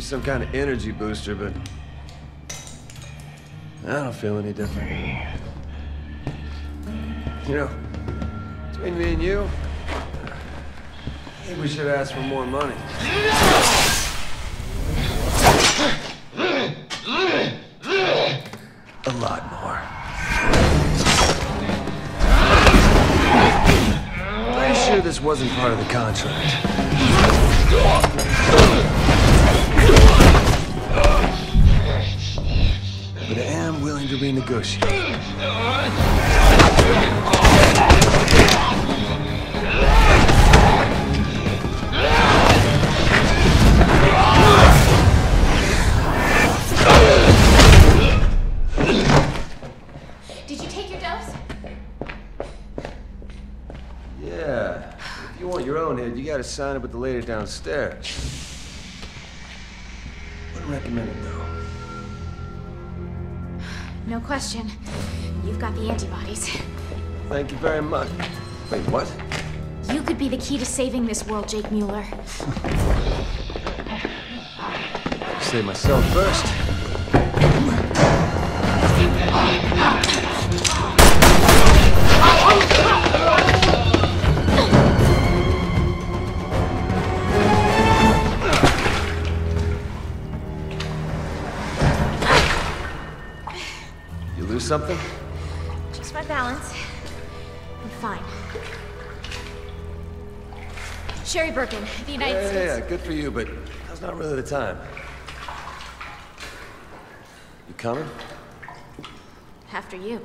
be some kind of energy booster, but I don't feel any different. You know, between me and you, I think we should ask for more money. A lot more. Pretty sure this wasn't part of the contract. Sign it with the lady downstairs. Wouldn't recommend it though. No question. You've got the antibodies. Thank you very much. Wait, what? You could be the key to saving this world, Jake Mueller. Save myself first. Something? Just my balance. I'm fine. Sherry Birkin, the United Yeah, yeah, States. yeah, good for you, but now's not really the time. You coming? After you.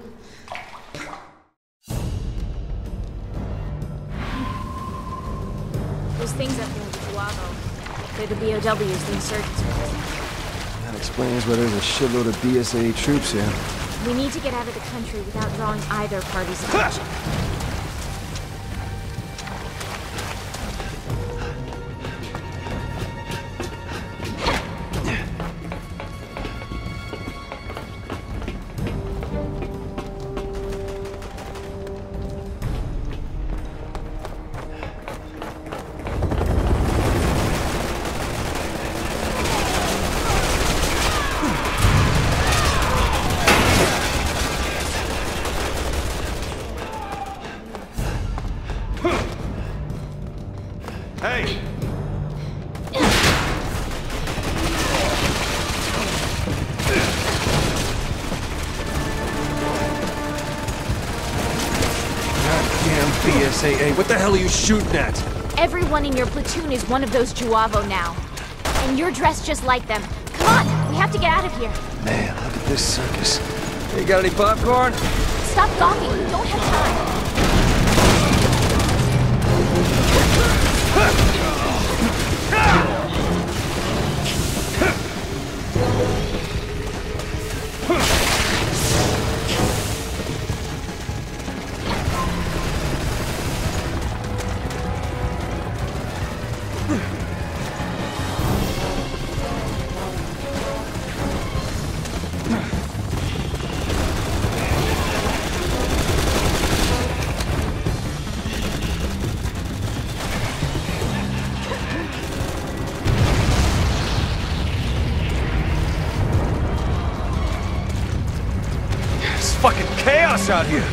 Those things up there in J'avo, they're the BOWs, the insurgents. That explains why there's a shitload of BSA troops here. We need to get out of the country without drawing either party's attention. Shooting at? Everyone in your platoon is one of those J'avo now. And you're dressed just like them. Come on, we have to get out of here. Man, look at this circus. Hey, got any popcorn? Stop gawking, we don't have time. Out here.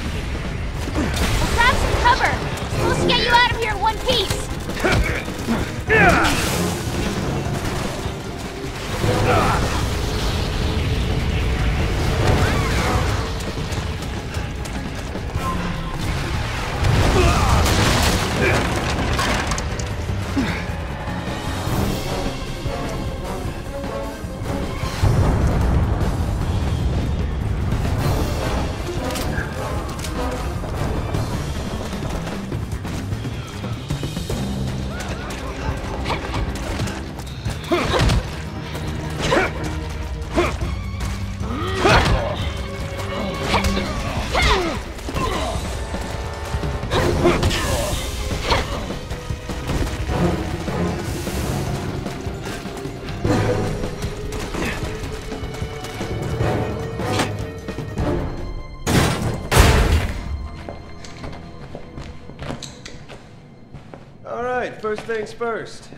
First things first.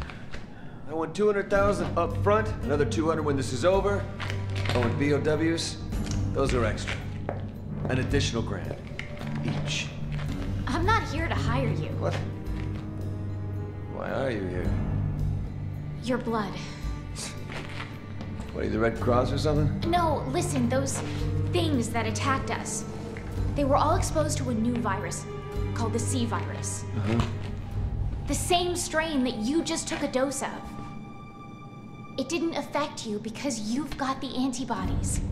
I want 200,000 up front, another 200 when this is over. I want BOWs. Those are extra. An additional grand. Each. I'm not here to hire you. What? Why are you here? Your blood. What, are you the Red Cross or something? No, listen, those things that attacked us. They were all exposed to a new virus called the C virus. Uh-huh. Same strain that you just took a dose of. It didn't affect you because you've got the antibodies.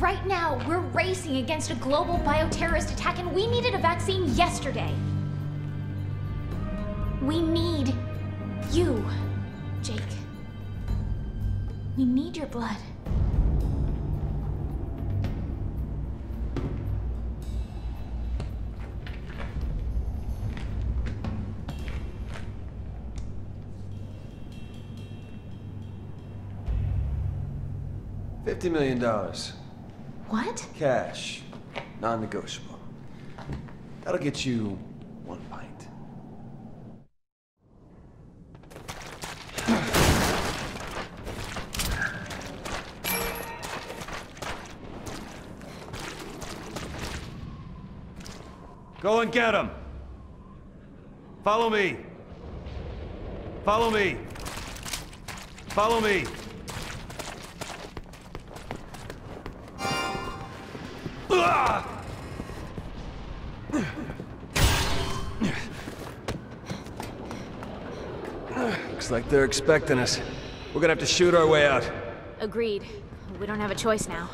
Right now, we're racing against a global bioterrorist attack, and we needed a vaccine yesterday. We need you, Jake. We need your blood. $50 million. What? Cash. Non-negotiable. That'll get you one pint. Go and get him! Follow me! Follow me! Follow me! Looks like they're expecting us. We're gonna have to shoot our way out. Agreed. We don't have a choice now.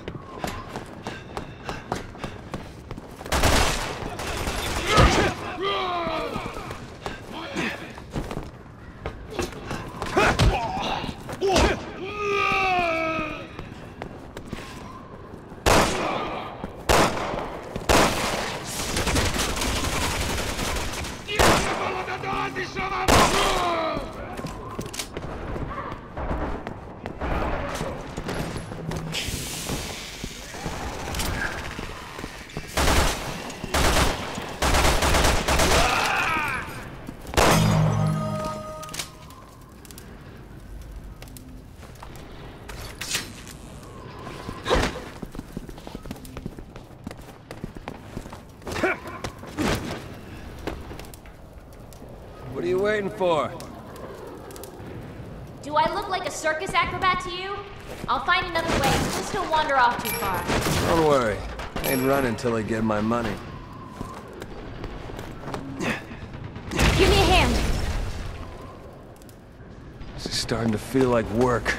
What are you waiting for? Do I look like a circus acrobat to you? I'll find another way. Just don't wander off too far. Don't worry. I ain't running until I get my money. Give me a hand. This is starting to feel like work.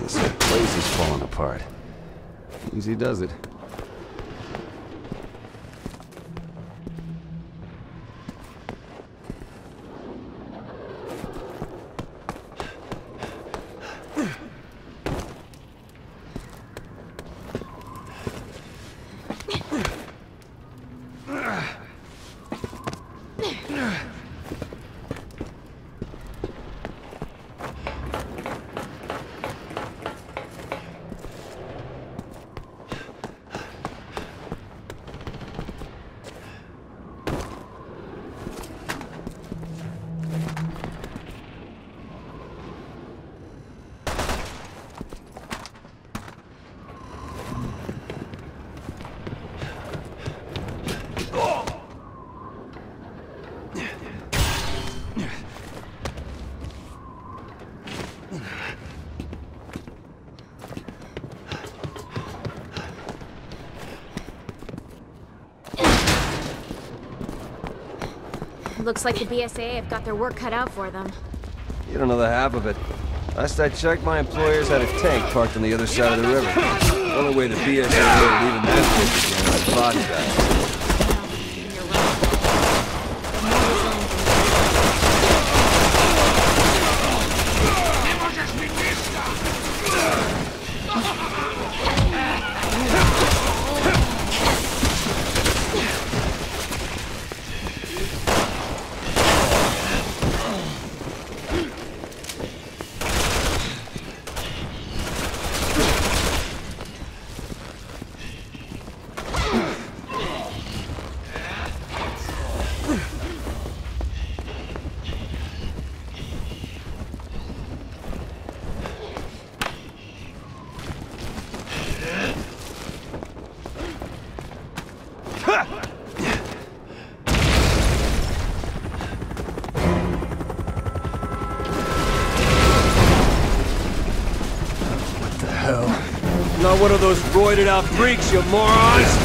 This place is falling apart. Easy does it. Looks like the BSA have got their work cut out for them. You don't know the half of it. Last I checked, my employers had a tank parked on the other side of the river. The only way the BSA would leaving that bitch again is body bag. Freaks, you morons!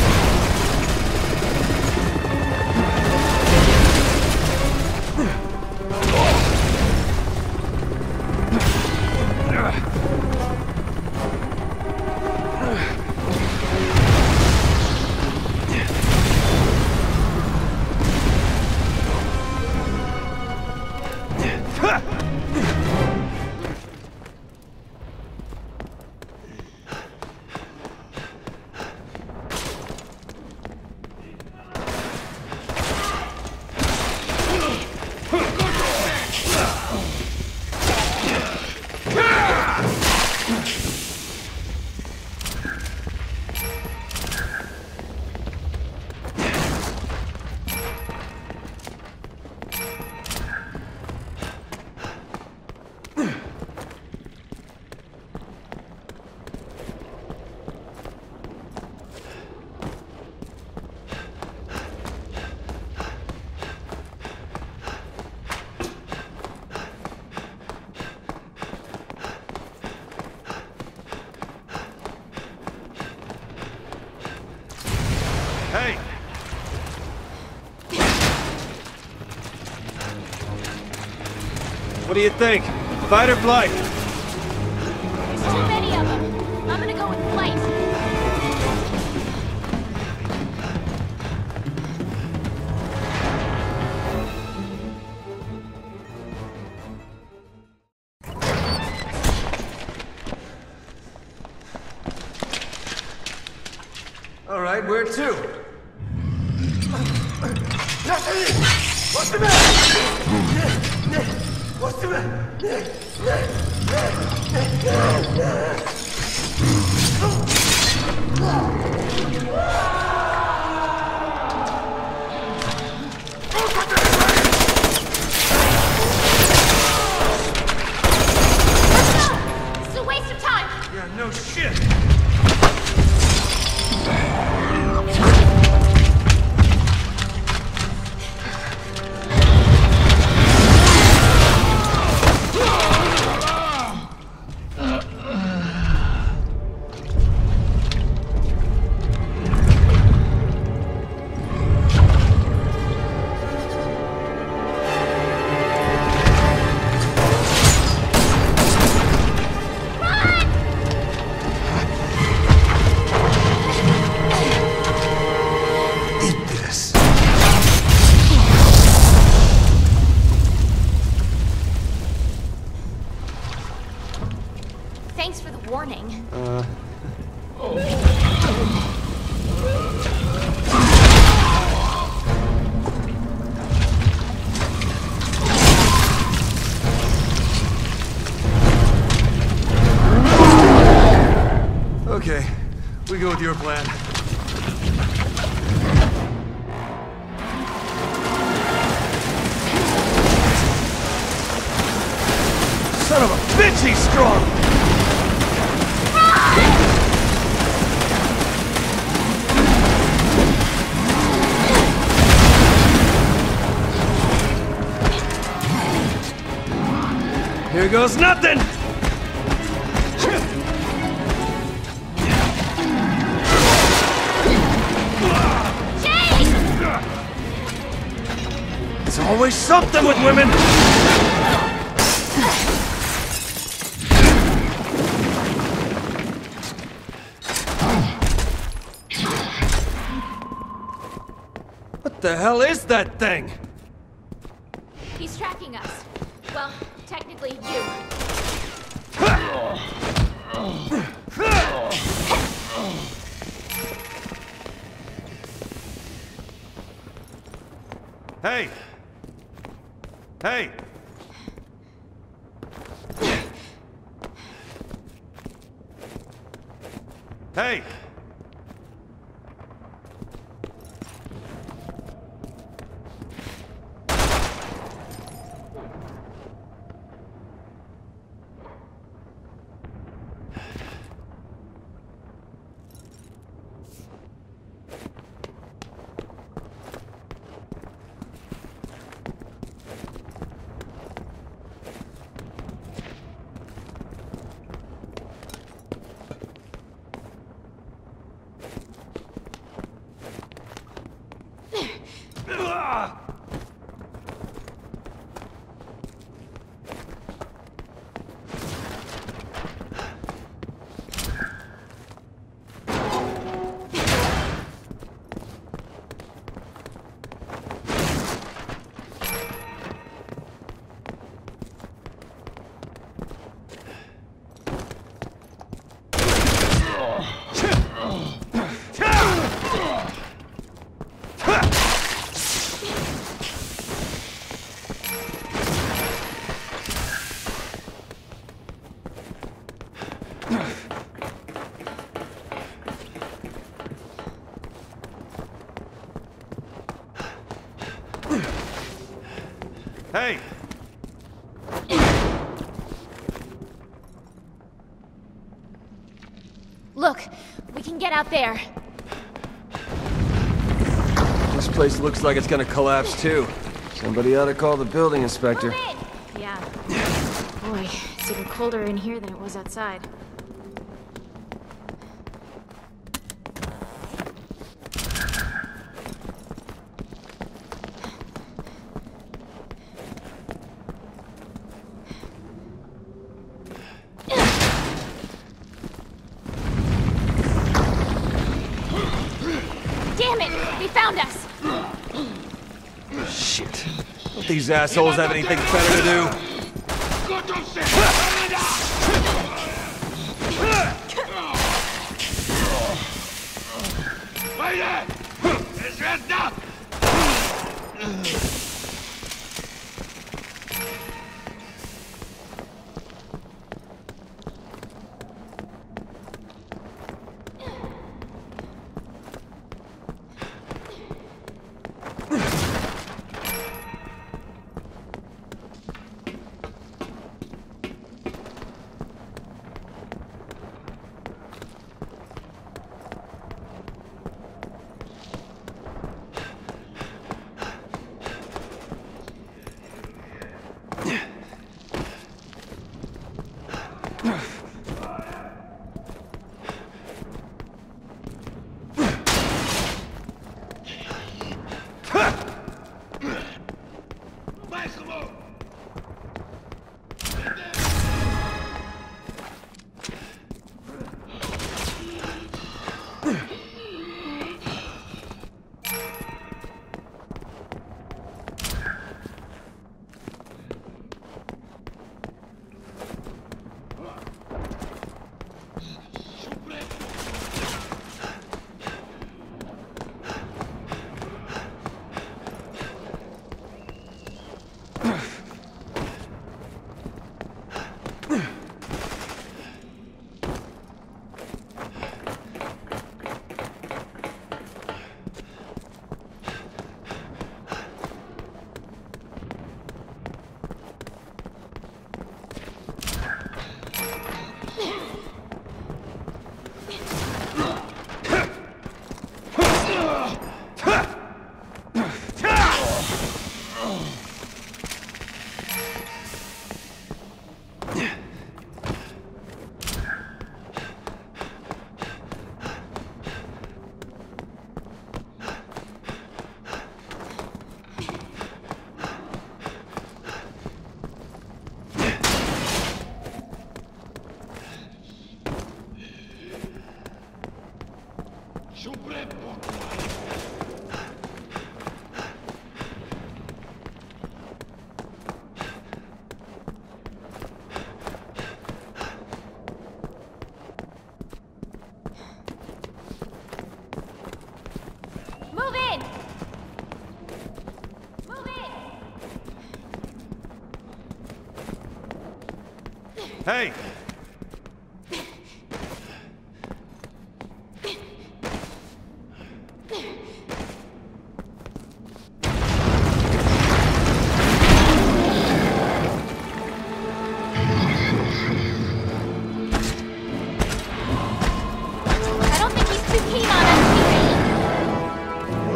What do you think? Fight or flight? Warning. Okay, we go with your plan. Son of a bitch, he's strong! Here goes nothing! It's always something with women! What the hell is that thing? Get out there. This place looks like it's gonna collapse too. Somebody ought to call the building inspector. Yeah. Boy, it's even colder in here than it was outside. Damn it! They found us! Shit. Don't these assholes have anything better to do? We'll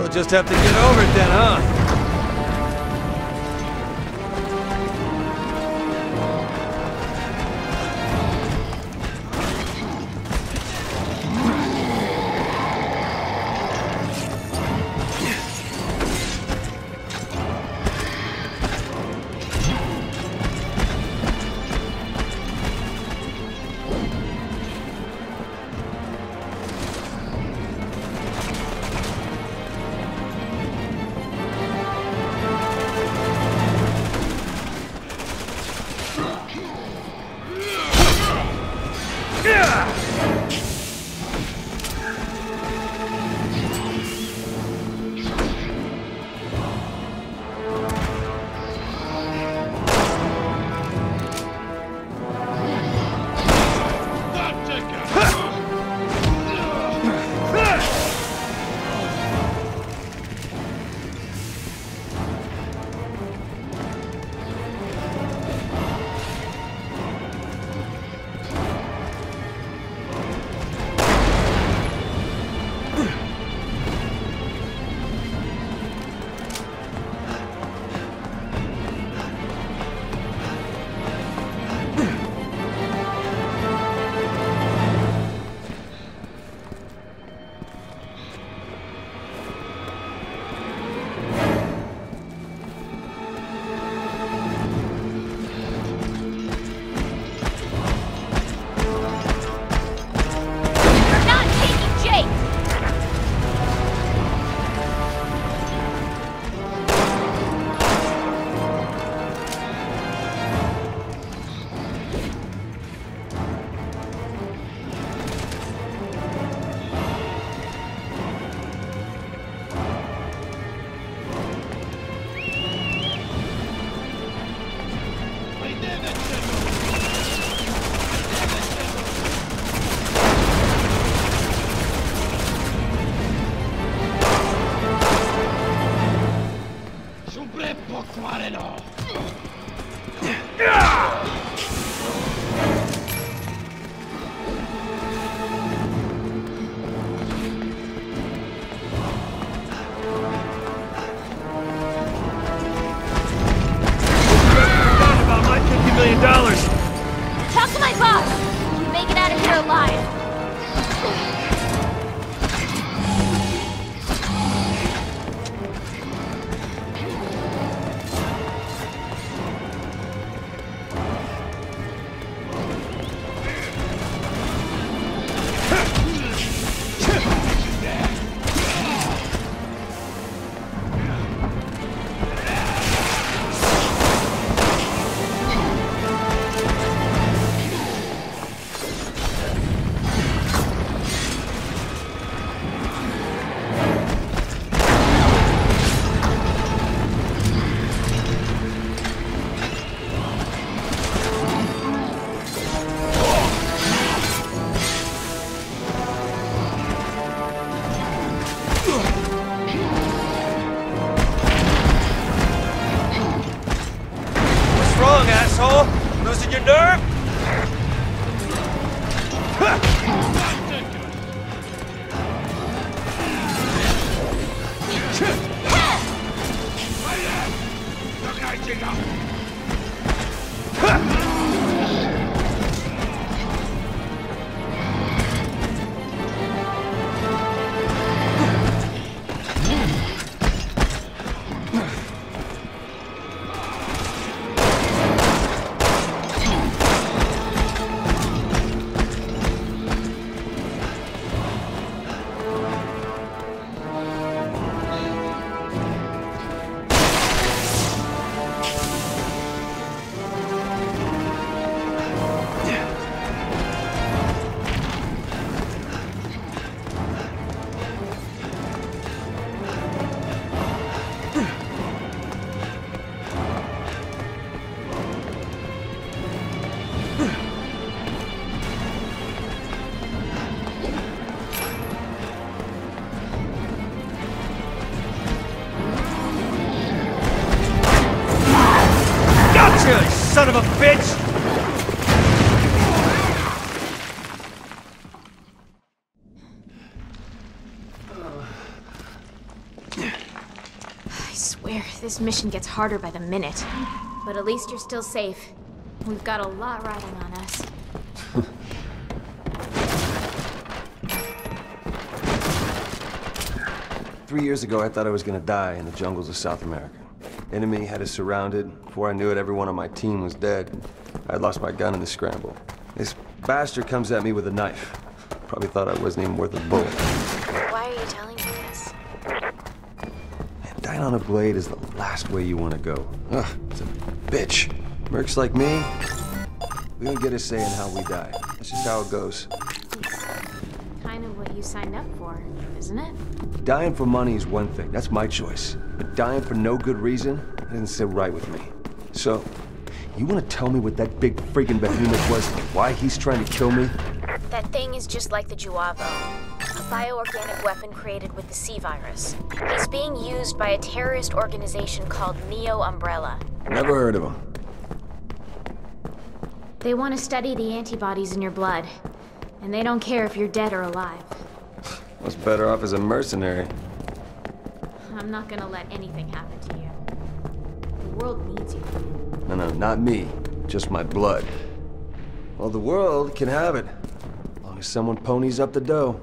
just have to get over it then, huh? This mission gets harder by the minute. But at least you're still safe. We've got a lot riding on us. Three years ago, I thought I was gonna die in the jungles of South America. Enemy had us surrounded. Before I knew it, everyone on my team was dead. I had lost my gun in the scramble. This bastard comes at me with a knife. Probably thought I wasn't even worth a bullet. Why are you telling me this? Man, dying on a blade is the way you want to go. Ugh, it's a bitch. Mercs like me, we don't get a say in how we die. That's just how it goes. Kind of what you signed up for, isn't it? Dying for money is one thing. That's my choice. But dying for no good reason, that doesn't sit right with me. So, you want to tell me what that big freaking behemoth was and why he's trying to kill me? That thing is just like the J'avo, a bioorganic weapon created with the C virus. He's being used by a terrorist organization called Neo Umbrella. Never heard of him. They want to study the antibodies in your blood, and they don't care if you're dead or alive. Was better off as a mercenary. I'm not gonna let anything happen to you. The world needs you. No, no, not me. Just my blood. Well, the world can have it. As long as someone ponies up the dough.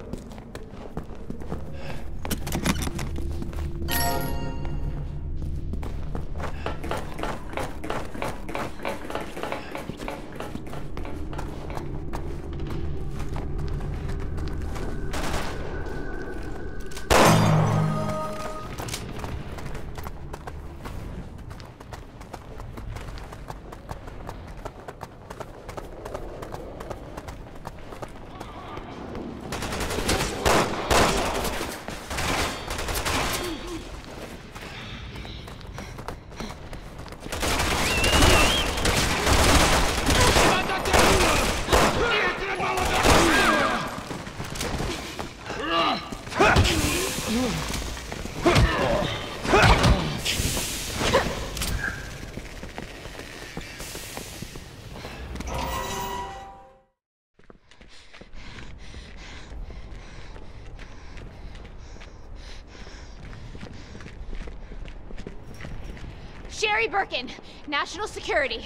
National Security.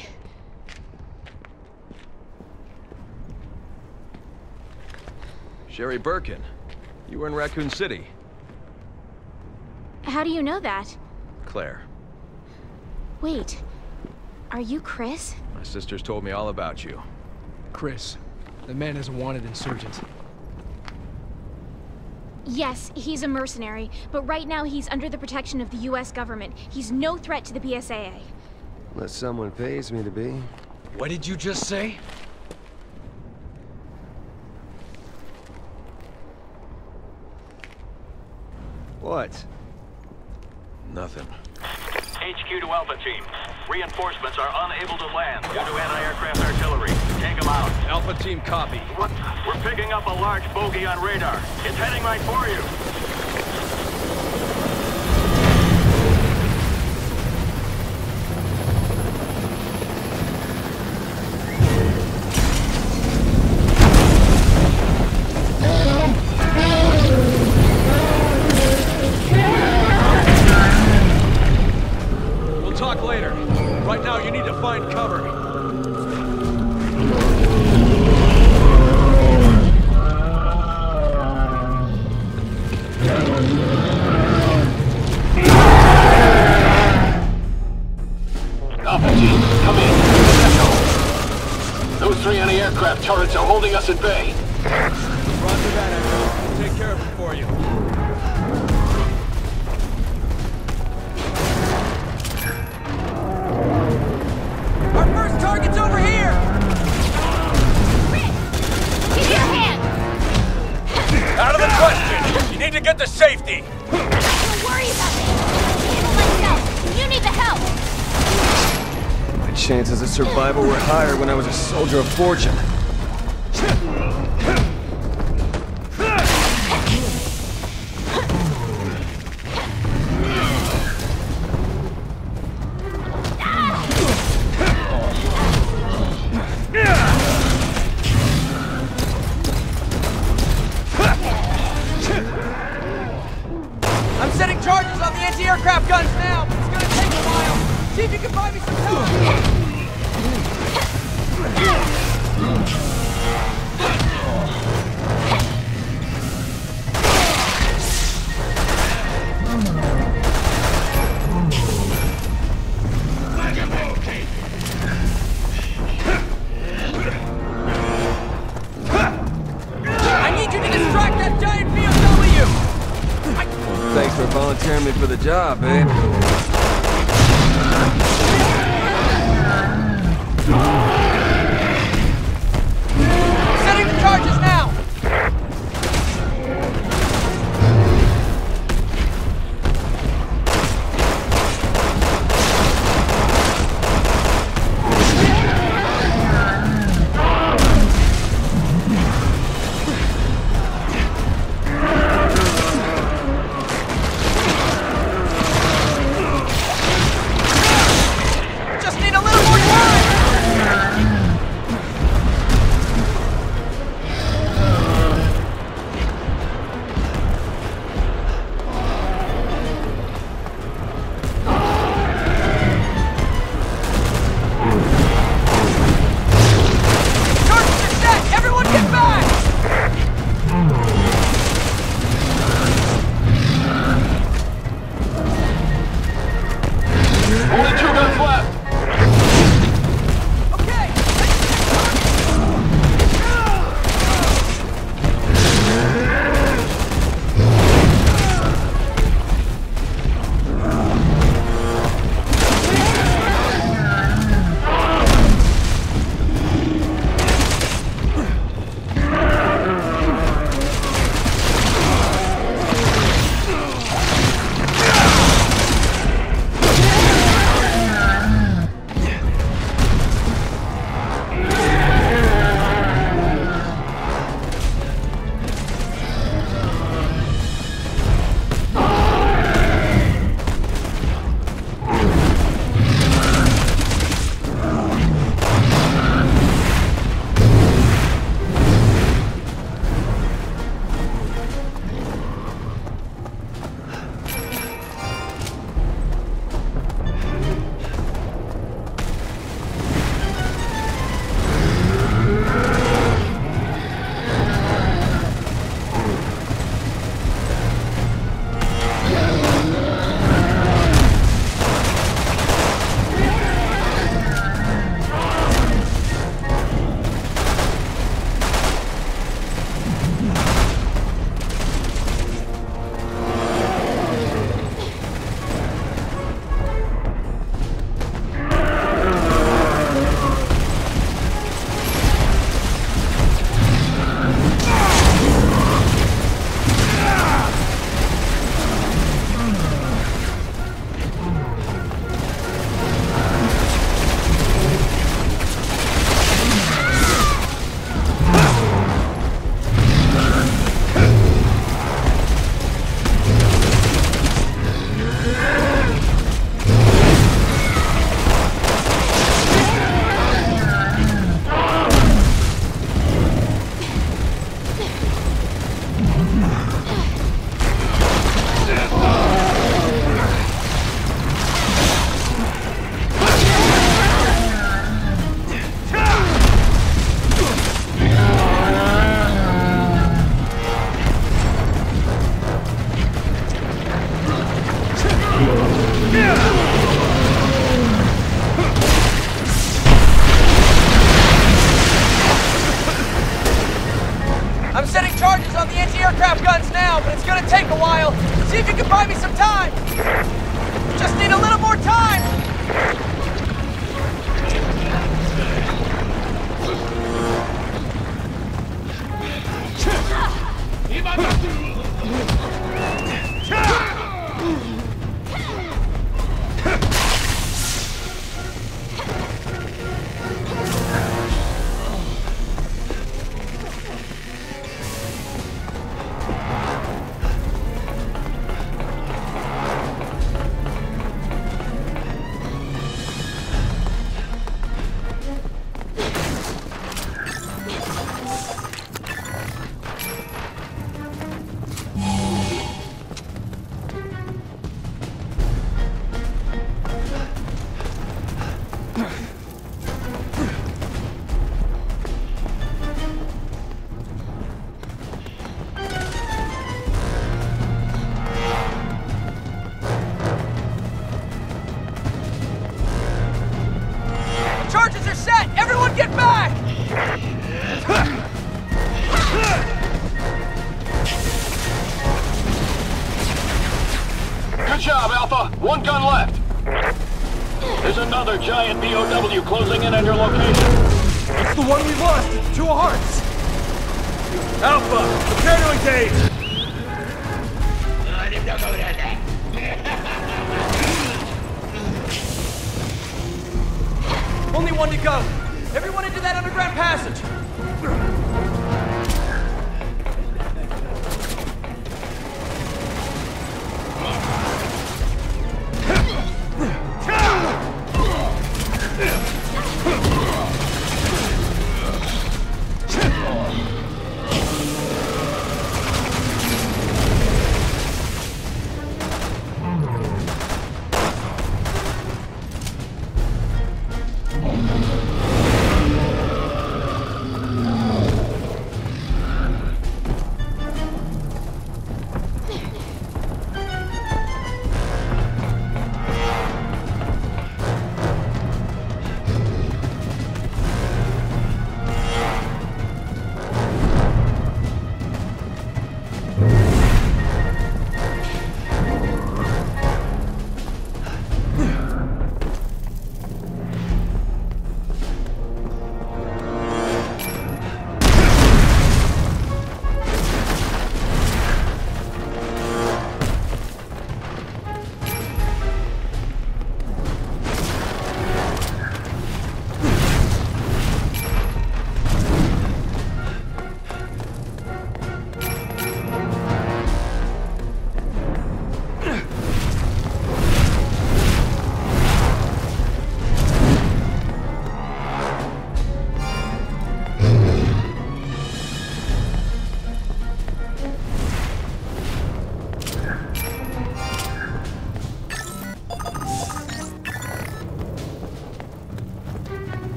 Sherry Birkin. You were in Raccoon City. How do you know that? Claire. Wait, are you Chris? My sisters told me all about you. Chris, the man is a wanted insurgent. Yes, he's a mercenary, but right now he's under the protection of the US government. He's no threat to the BSAA. Unless someone pays me to be. What did you just say? What? Nothing. HQ to Alpha Team. Reinforcements are unable to land due to anti-aircraft artillery. Take them out. Alpha Team copy. What? We're picking up a large bogey on radar. It's heading right for you. Of fortune.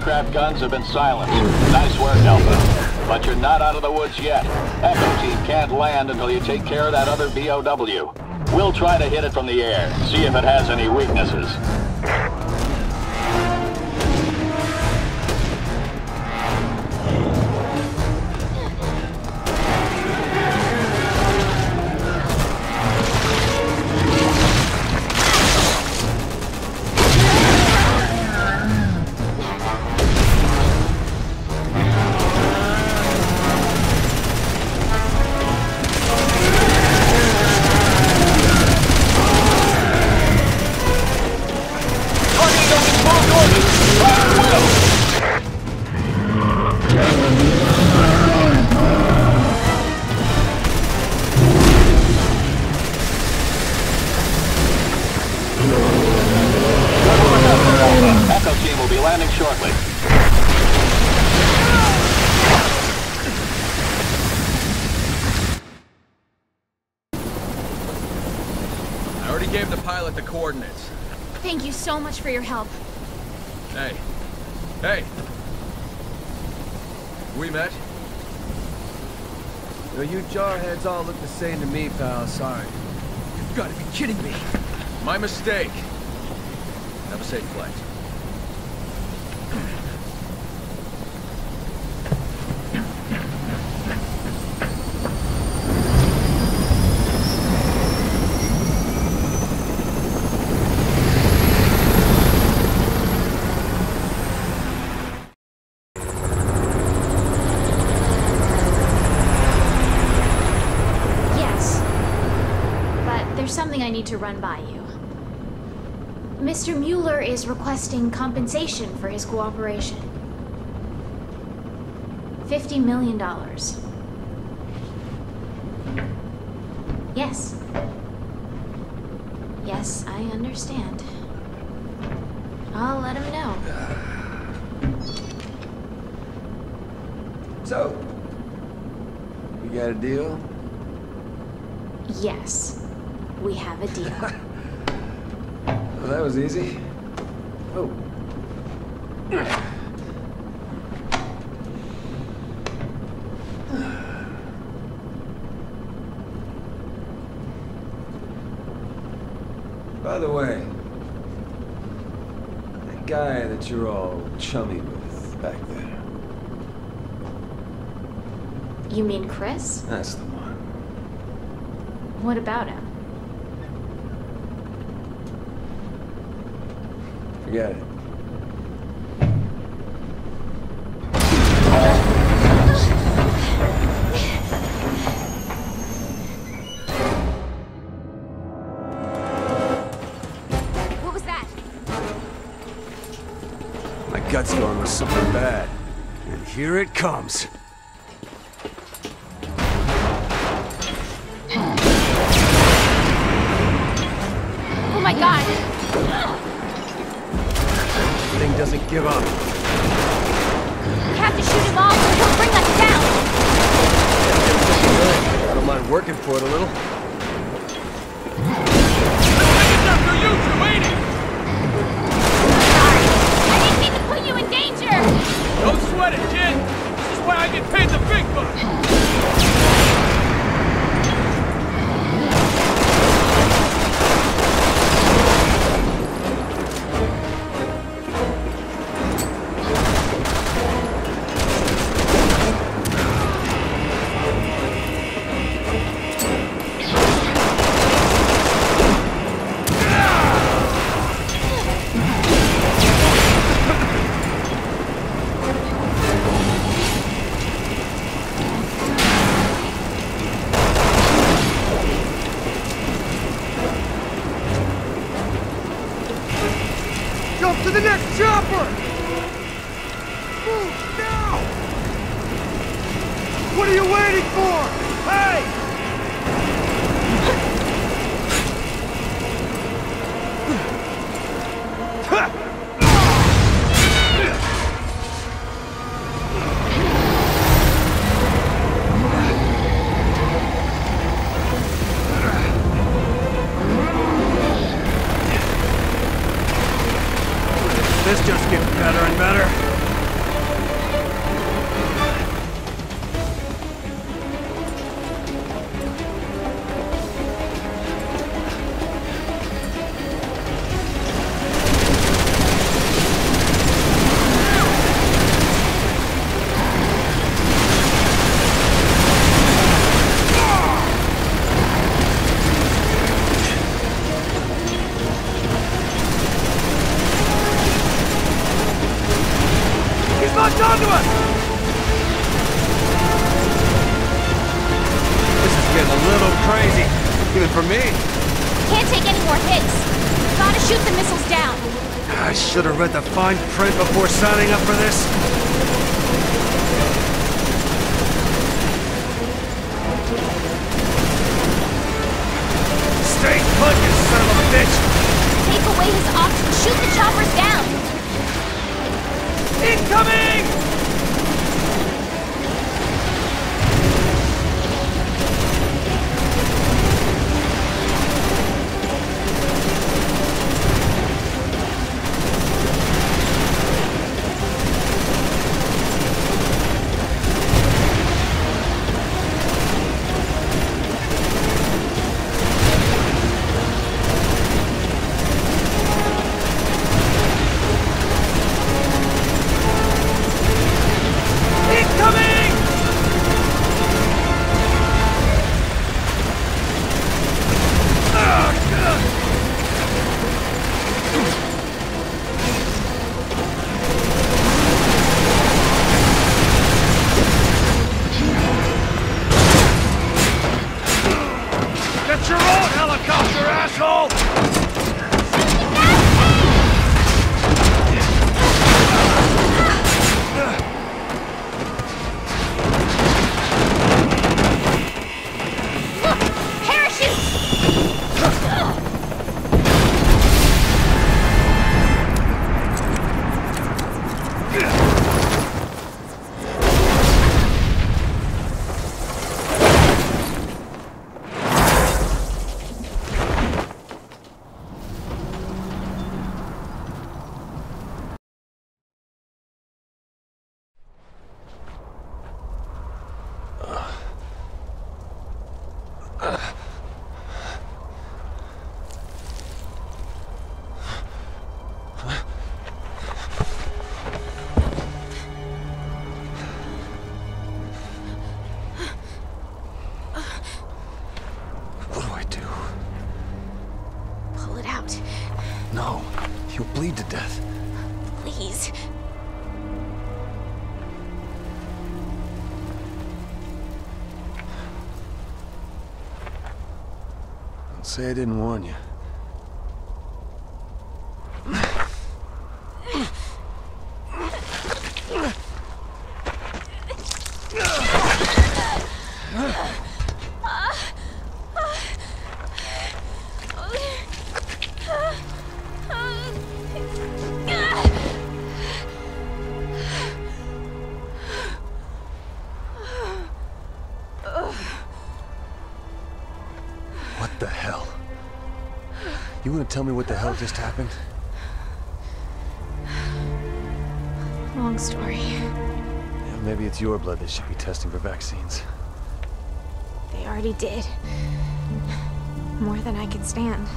All anti-aircraft guns have been silenced. Nice work, Alpha. But you're not out of the woods yet. Echo Team can't land until you take care of that other BOW. We'll try to hit it from the air, see if it has any weaknesses. For your help. Hey. Hey! We met? You know, you jarheads all look the same to me, pal. Sorry. You've got to be kidding me. My mistake. Have a safe flight. Yes. But there's something I need to run by you. Mr. Muller is requesting compensation for his cooperation. $50 million. Yes. Yes, I understand. I'll let him know. So, we got a deal? Yes. We have a deal. Well, that was easy. Oh. By the way, that guy that you're all chummy with back there, you mean Chris? that's the one. What about him? Forget it. What was that? My gut's going with something bad. And here it comes. Say I didn't warn you. You wanna tell me what the hell just happened? Long story. Yeah, maybe it's your blood they should be testing for vaccines. They already did. More than I could stand.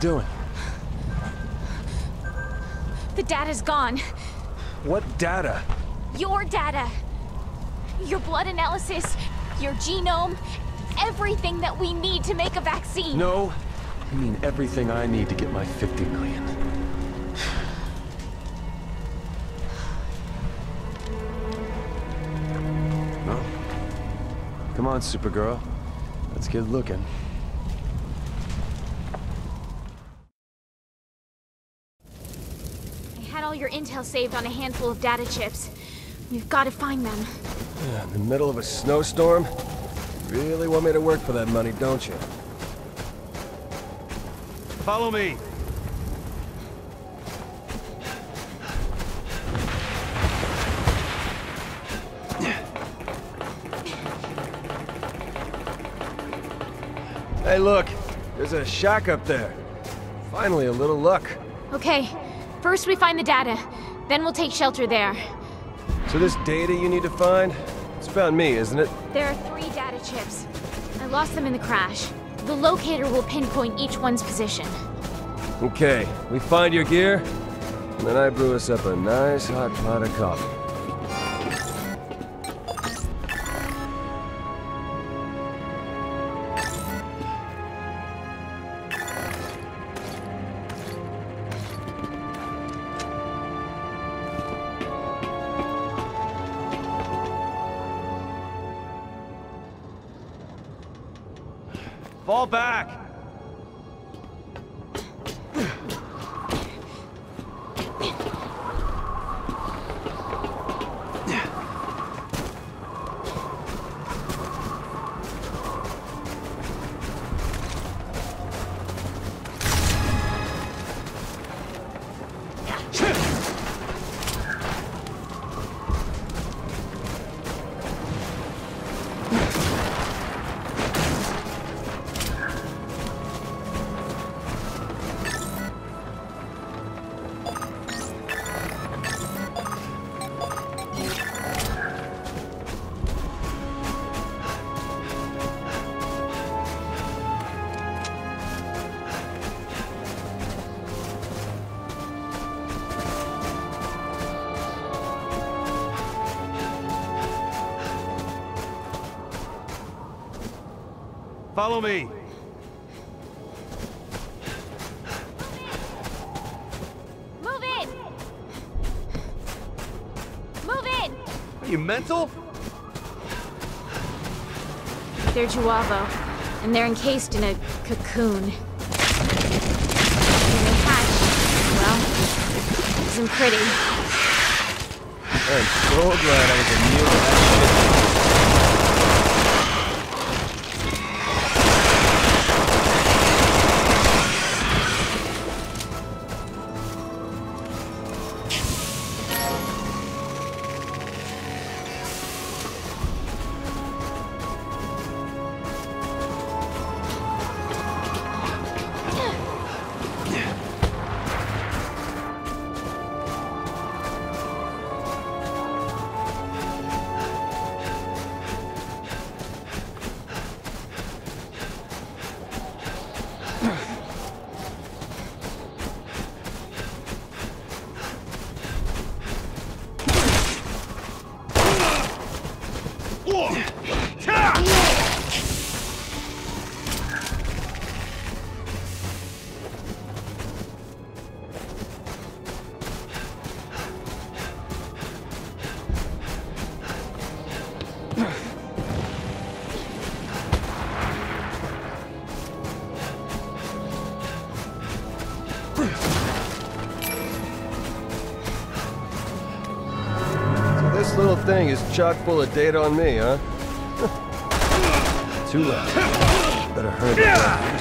Doing? The data's gone. What data? Your data. Your blood analysis, your genome, everything that we need to make a vaccine. No, I mean everything I need to get my 50 million. No? Come on, Supergirl. Let's get looking. I had all your intel saved on a handful of data chips. We've got to find them. In the middle of a snowstorm? Really want me to work for that money, don't you? Follow me. Hey, look. There's a shack up there. Finally, a little luck. Okay, first we find the data. Then we'll take shelter there. So this data you need to find? It's about me, isn't it? There are three data chips. I lost them in the crash. The locator will pinpoint each one's position. Okay, we find your gear, and then I brew us up a nice hot pot of coffee. Follow me. Move in! Move in! Are you mental? They're J'avo, and they're encased in a cocoon. When they hatch, well, it isn't pretty. I'm so glad I was immune to that chock full of data on me, huh? Too late. Better hurry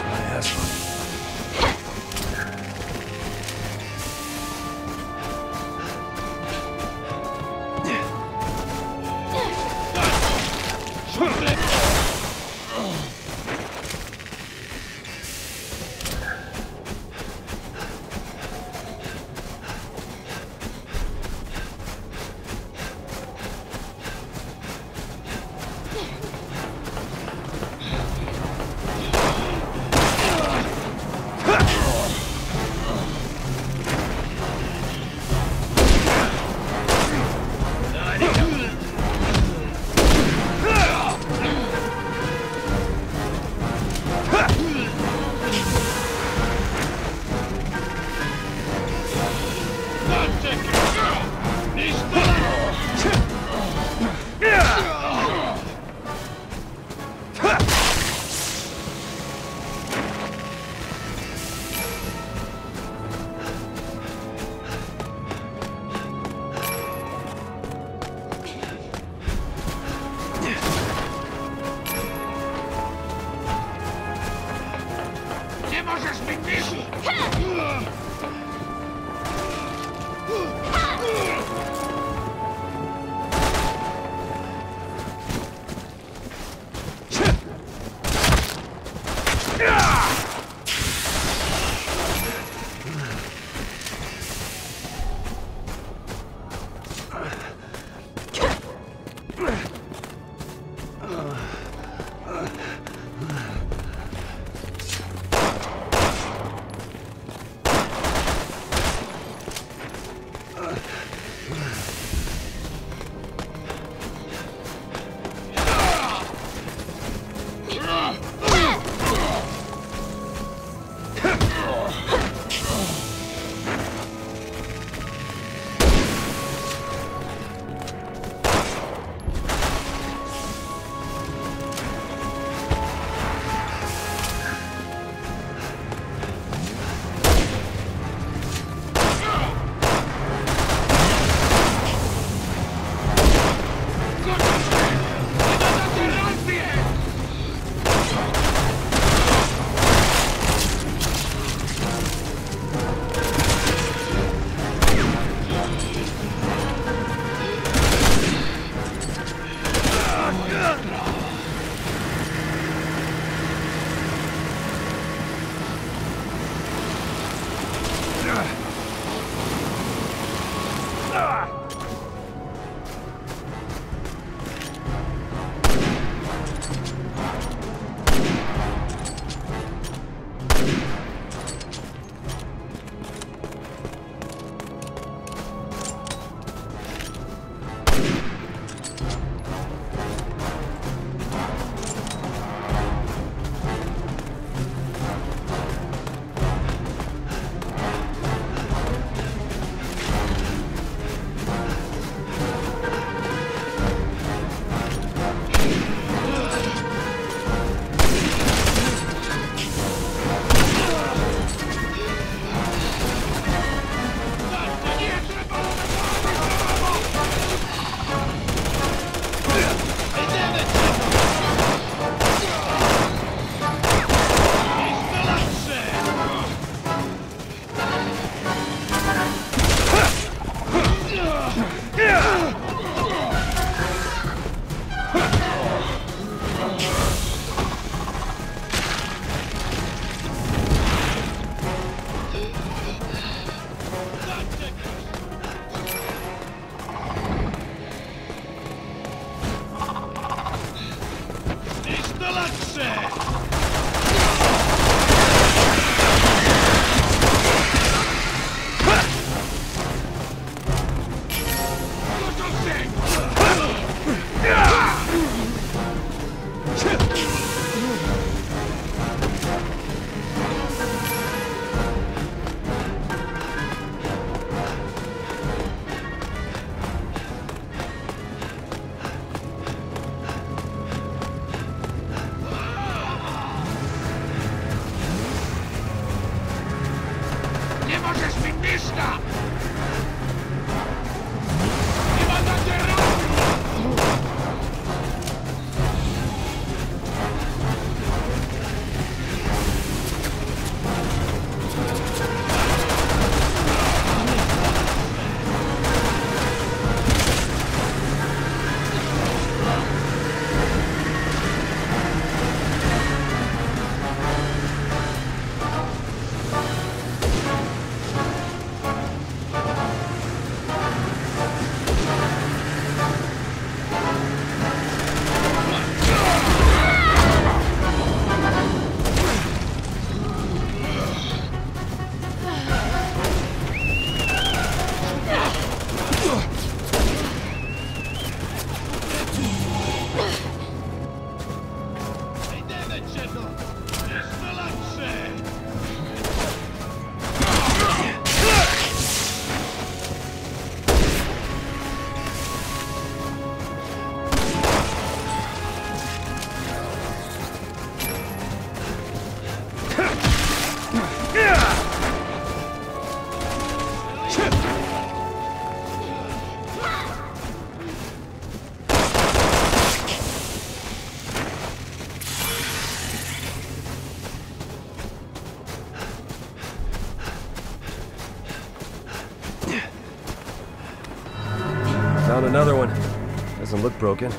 broken.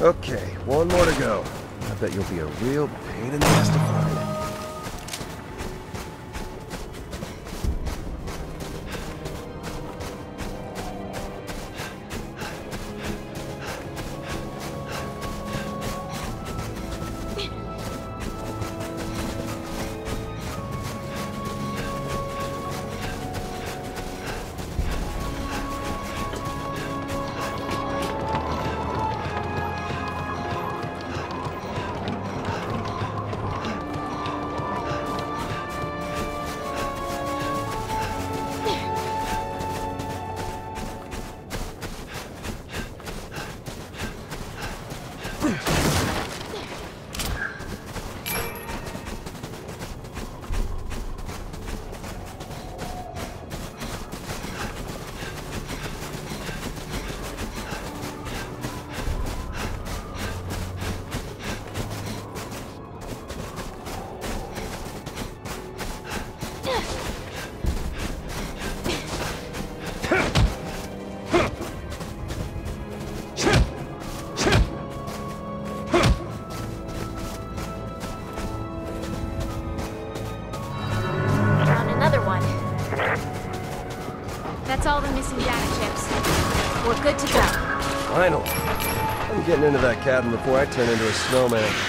Okay, one more to go. I bet you'll be a real into that cabin before I turn into a snowman.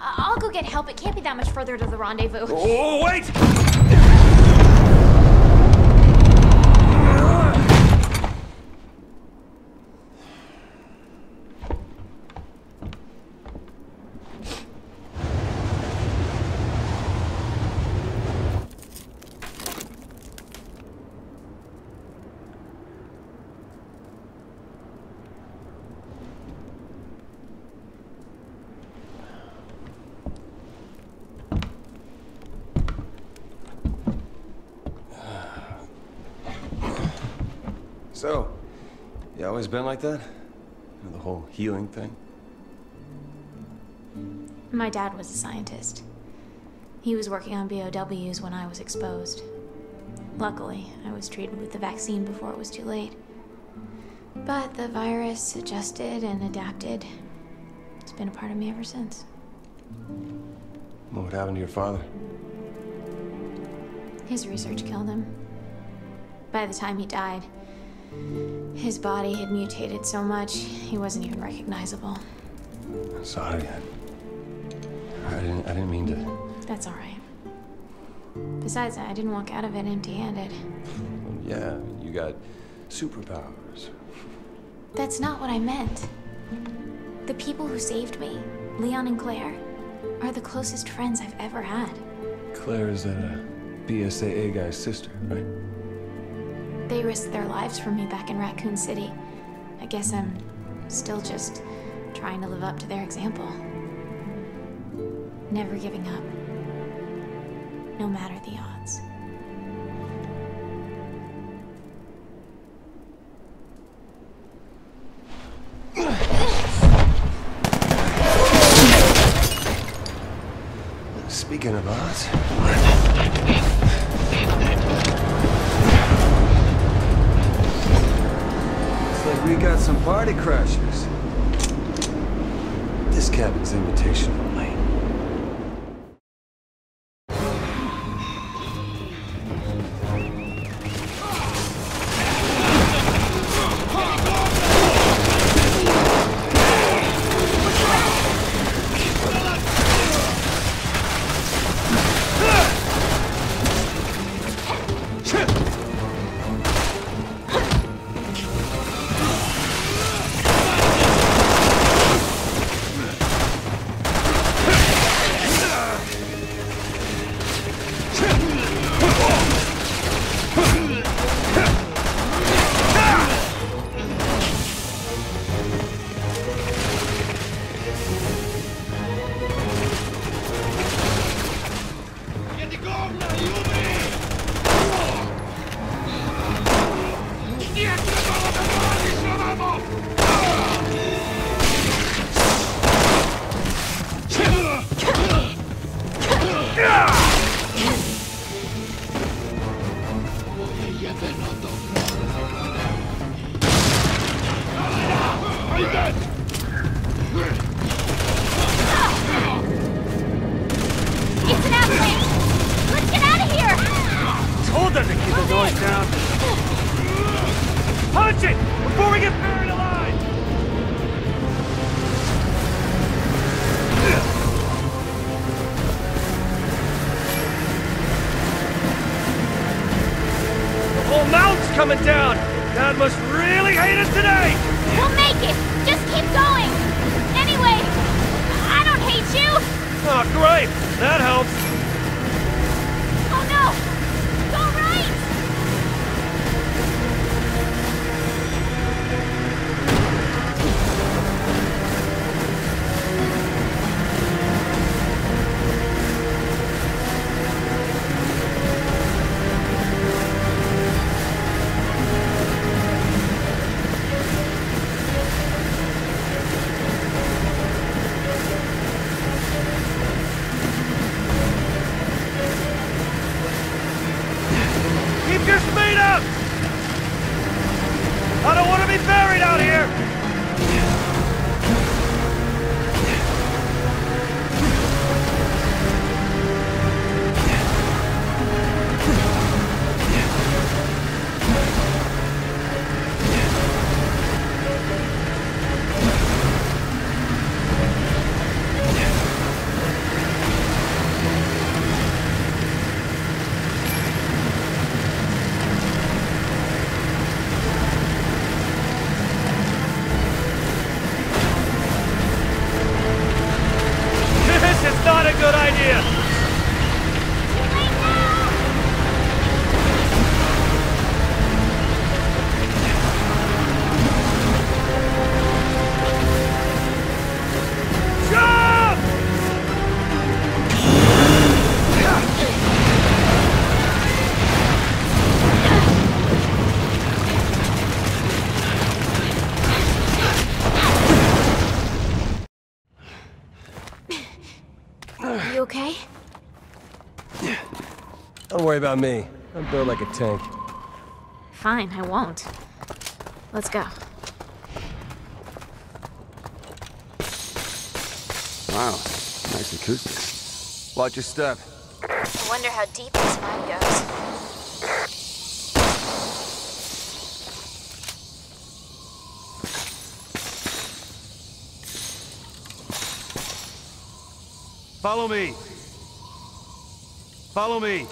I'll go get help. It can't be that much further to the rendezvous. Oh, wait! So, you always been like that? You know, the whole healing thing? My dad was a scientist. He was working on BOWs when I was exposed. Luckily, I was treated with the vaccine before it was too late. But the virus adjusted and adapted. It's been a part of me ever since. What happened to your father? His research killed him. By the time he died, his body had mutated so much he wasn't even recognizable. Sorry, I, I didn't. I didn't mean to. That's all right. Besides, I didn't walk out of it empty-handed. Yeah, you got superpowers. That's not what I meant. The people who saved me, Leon and Claire, are the closest friends I've ever had. Claire is that uh, a BSAA guy's sister, right? Risked their lives for me back in Raccoon City. I guess I'm still just trying to live up to their example. Never giving up. No matter the Don't worry about me. I'm built like a tank. Fine, I won't. Let's go. Wow, nice acoustics. Watch your step. I wonder how deep this mine goes. Follow me. Follow me.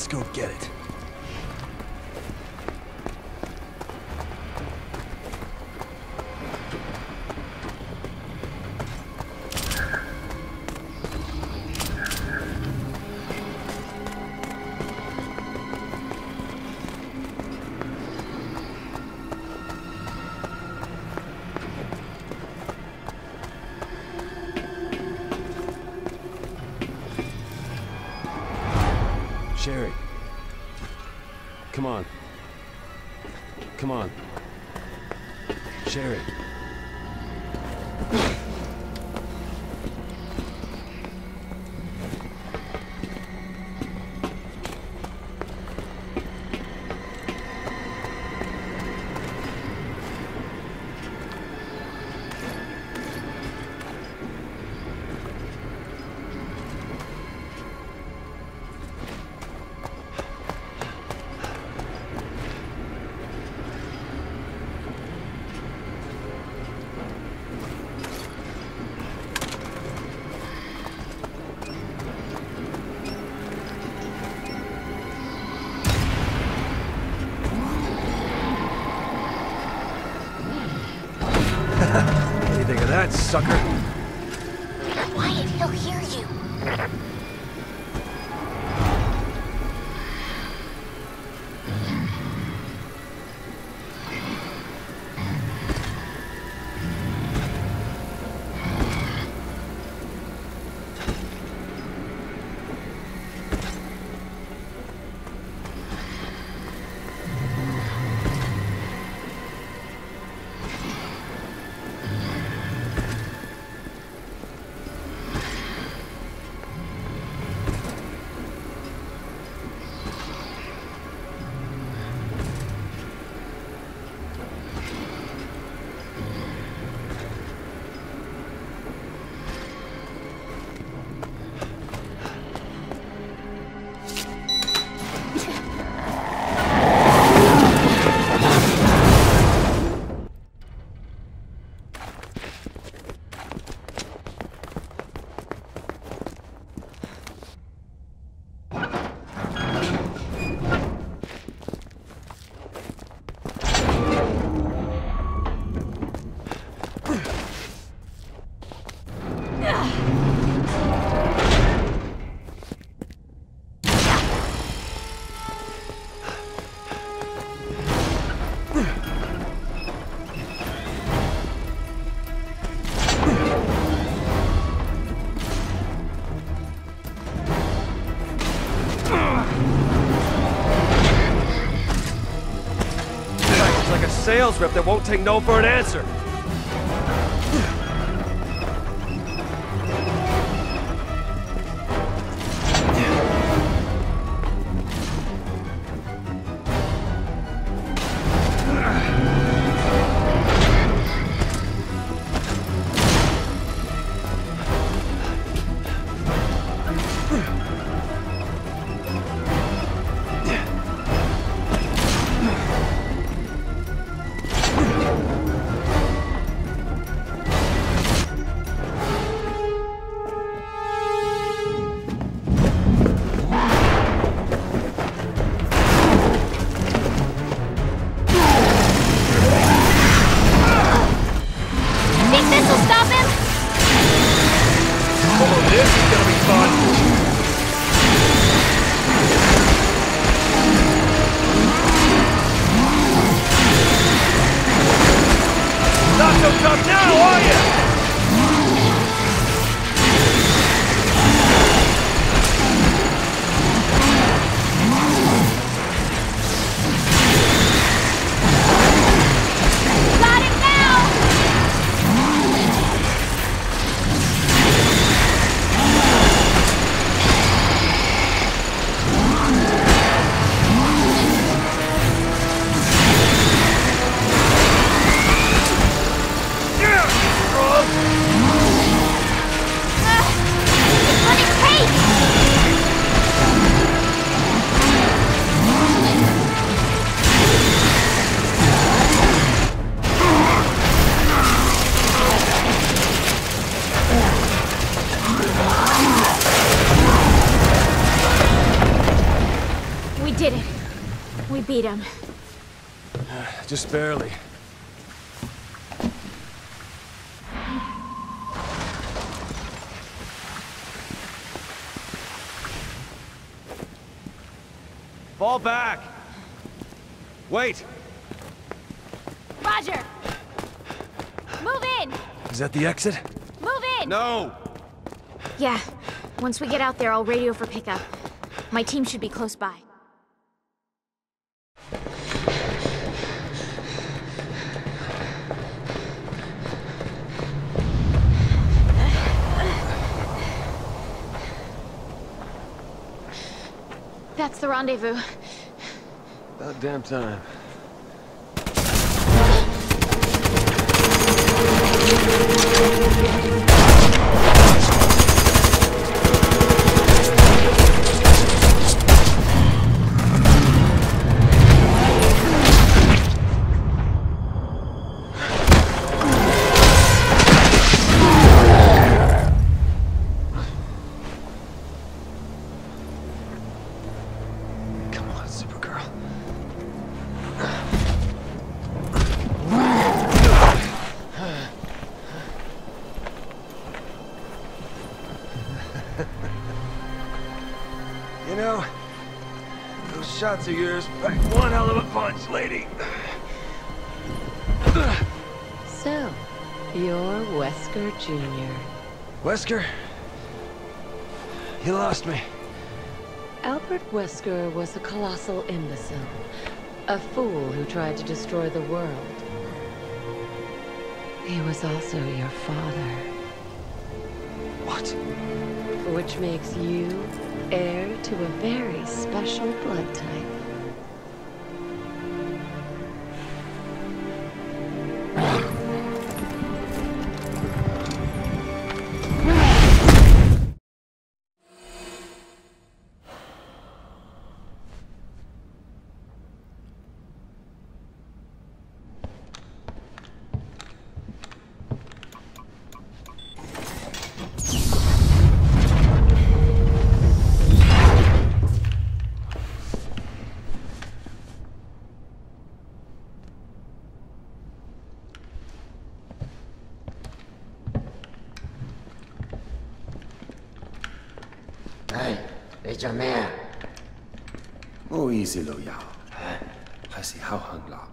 Let's go get it. Sales rep that won't take no for an answer. The exit? Move in! No! Yeah. Once we get out there, I'll radio for pickup. My team should be close by. That's the rendezvous. About damn time. Thank you. Those shots of yours pack one hell of a punch, lady. So, you're Wesker Jr. Wesker, you lost me. Albert Wesker was a colossal imbecile. A fool who tried to destroy the world. He was also your father. What? Which makes you heir to a very special blood type. 做咩啊？唔好意思，老友，还是好行啦。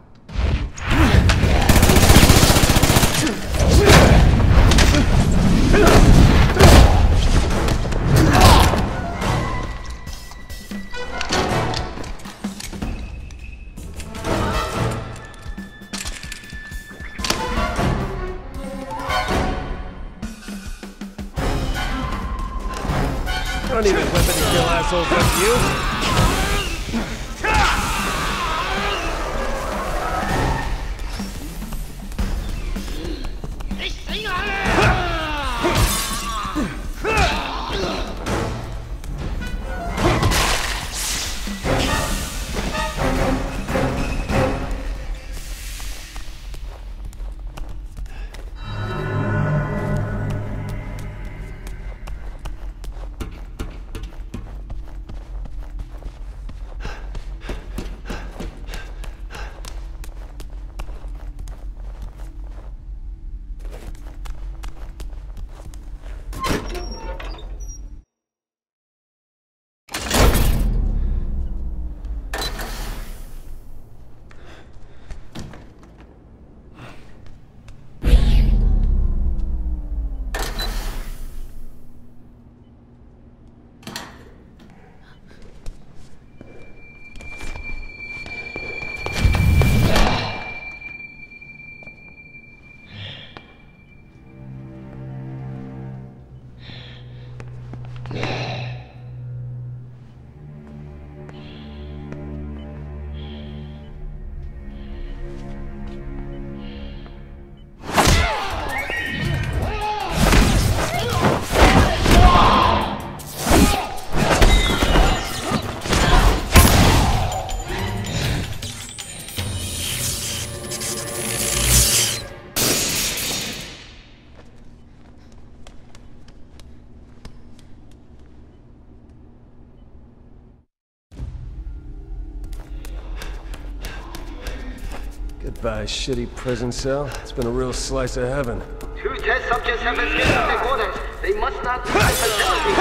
Goodbye, shitty prison cell. It's been a real slice of heaven. Two test subjects have escaped from their quarters. They must not leave the facility.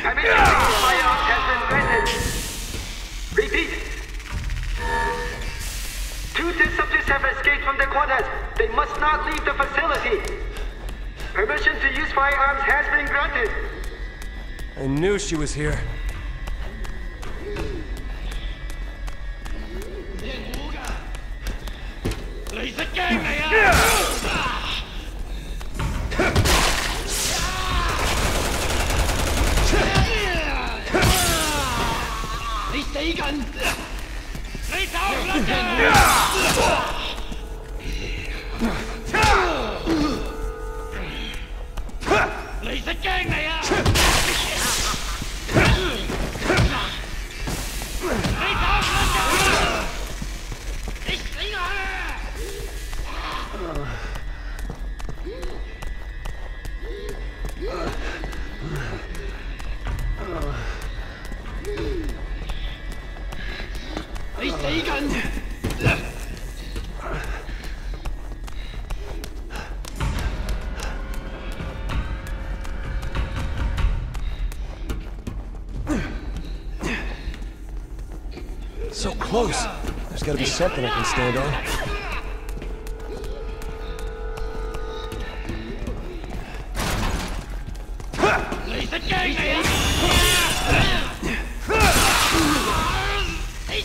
Permission to use firearms has been granted. Repeat. Two test subjects have escaped from their quarters. They must not leave the facility. Permission to use firearms has been granted. I knew she was here. close. There's gotta be something I can stand on.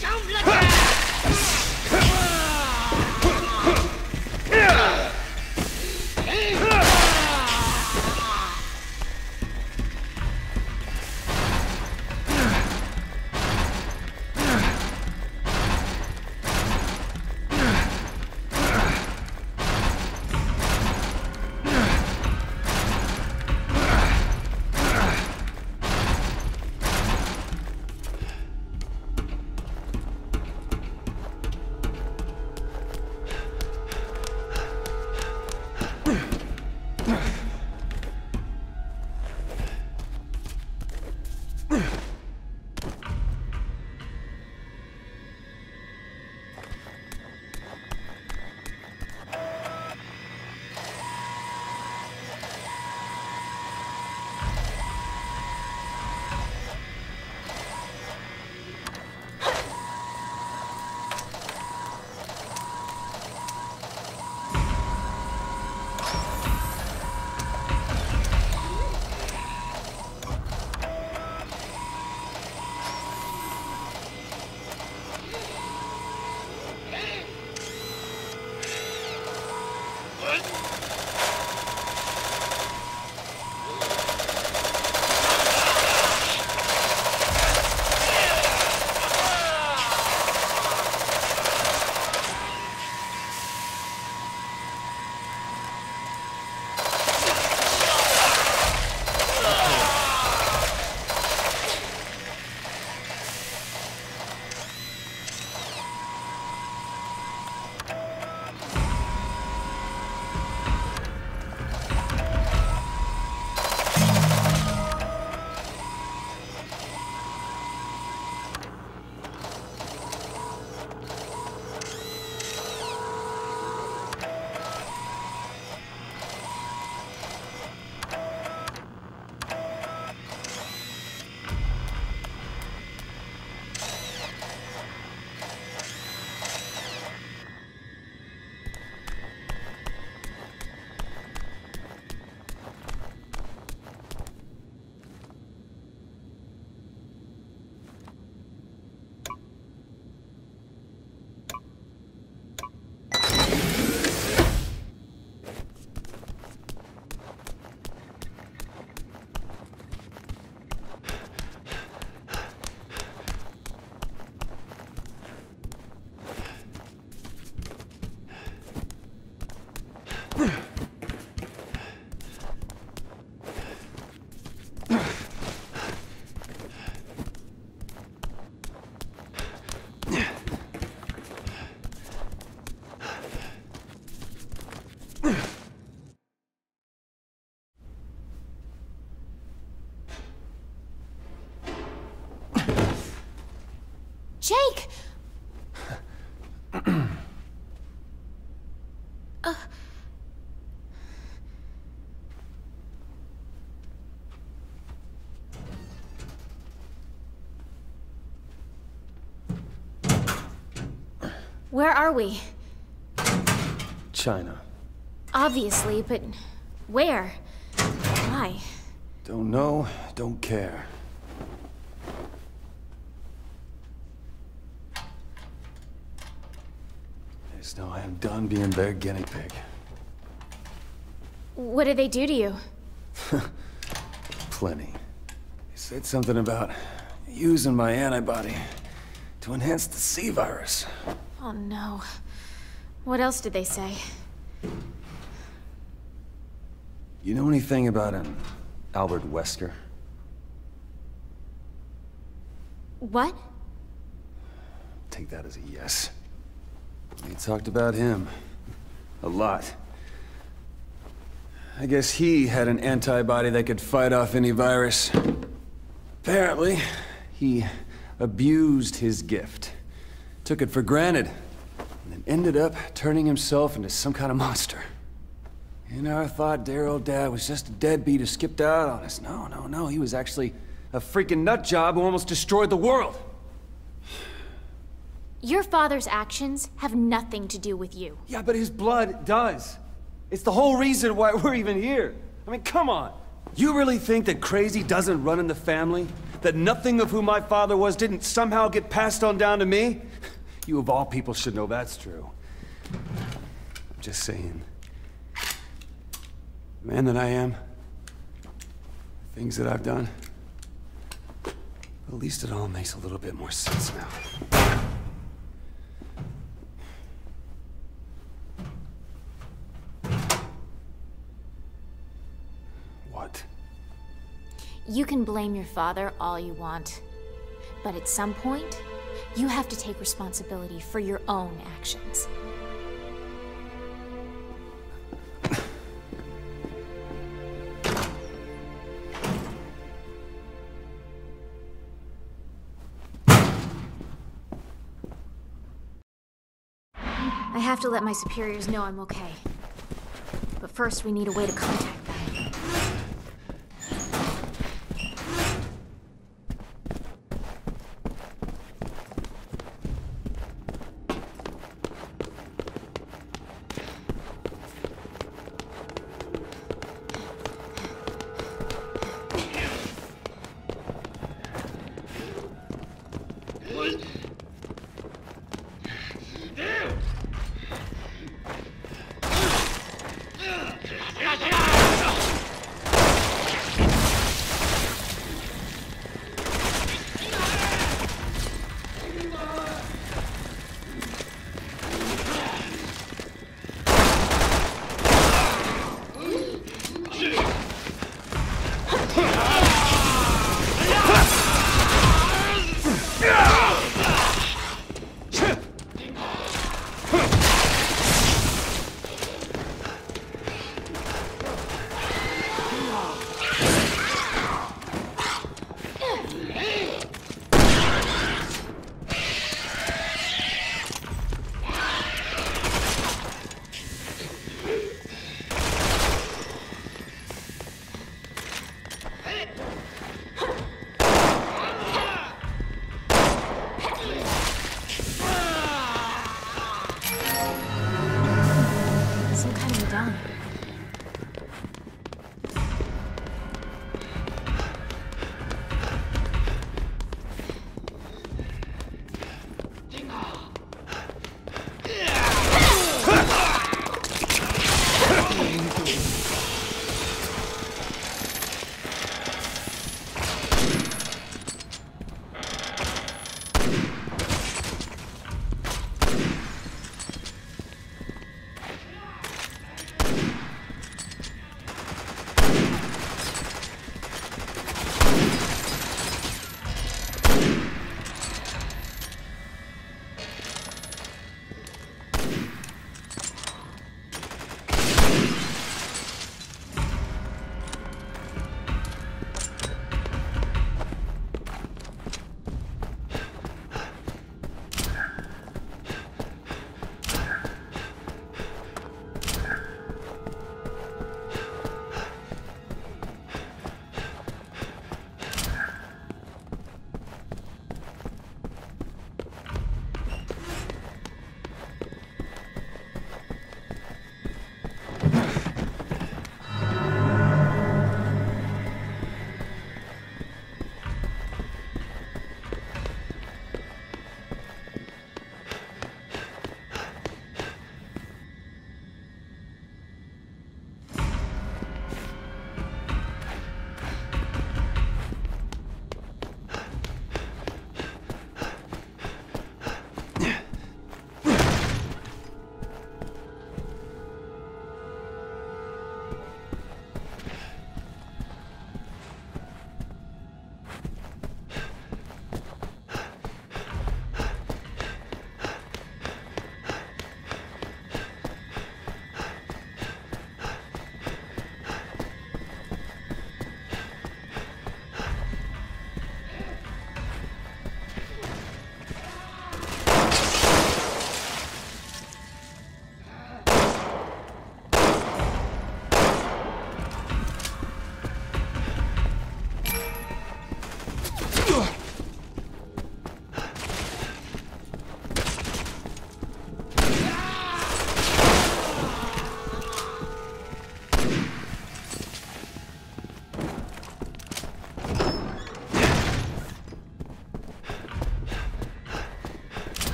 Don't look where are we? China. Obviously, but where? Why? Don't know, don't care. Just know I am done being their guinea pig. What did they do to you? Plenty. He said something about using my antibody to enhance the C virus. Oh no. What else did they say? You know anything about an Albert Wesker? What? Take that as a yes. They talked about him. A lot. I guess he had an antibody that could fight off any virus. Apparently, he abused his gift. Took it for granted. And then ended up turning himself into some kind of monster. You know, I thought dear old Dad was just a deadbeat who skipped out on us. No, no, no. He was actually a freaking nut job who almost destroyed the world. Your father's actions have nothing to do with you. Yeah, but his blood does. It's the whole reason why we're even here. I mean, come on. You really think that crazy doesn't run in the family? That nothing of who my father was didn't somehow get passed on down to me? You of all people should know that's true. I'm just saying. The man that I am, the things that I've done, at least it all makes a little bit more sense now. What? You can blame your father all you want. But at some point, you have to take responsibility for your own actions. I have to let my superiors know I'm okay. But first, we need a way to contact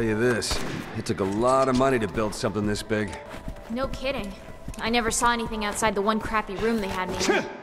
tell you this. It took a lot of money to build something this big. No kidding. I never saw anything outside the one crappy room they had me in.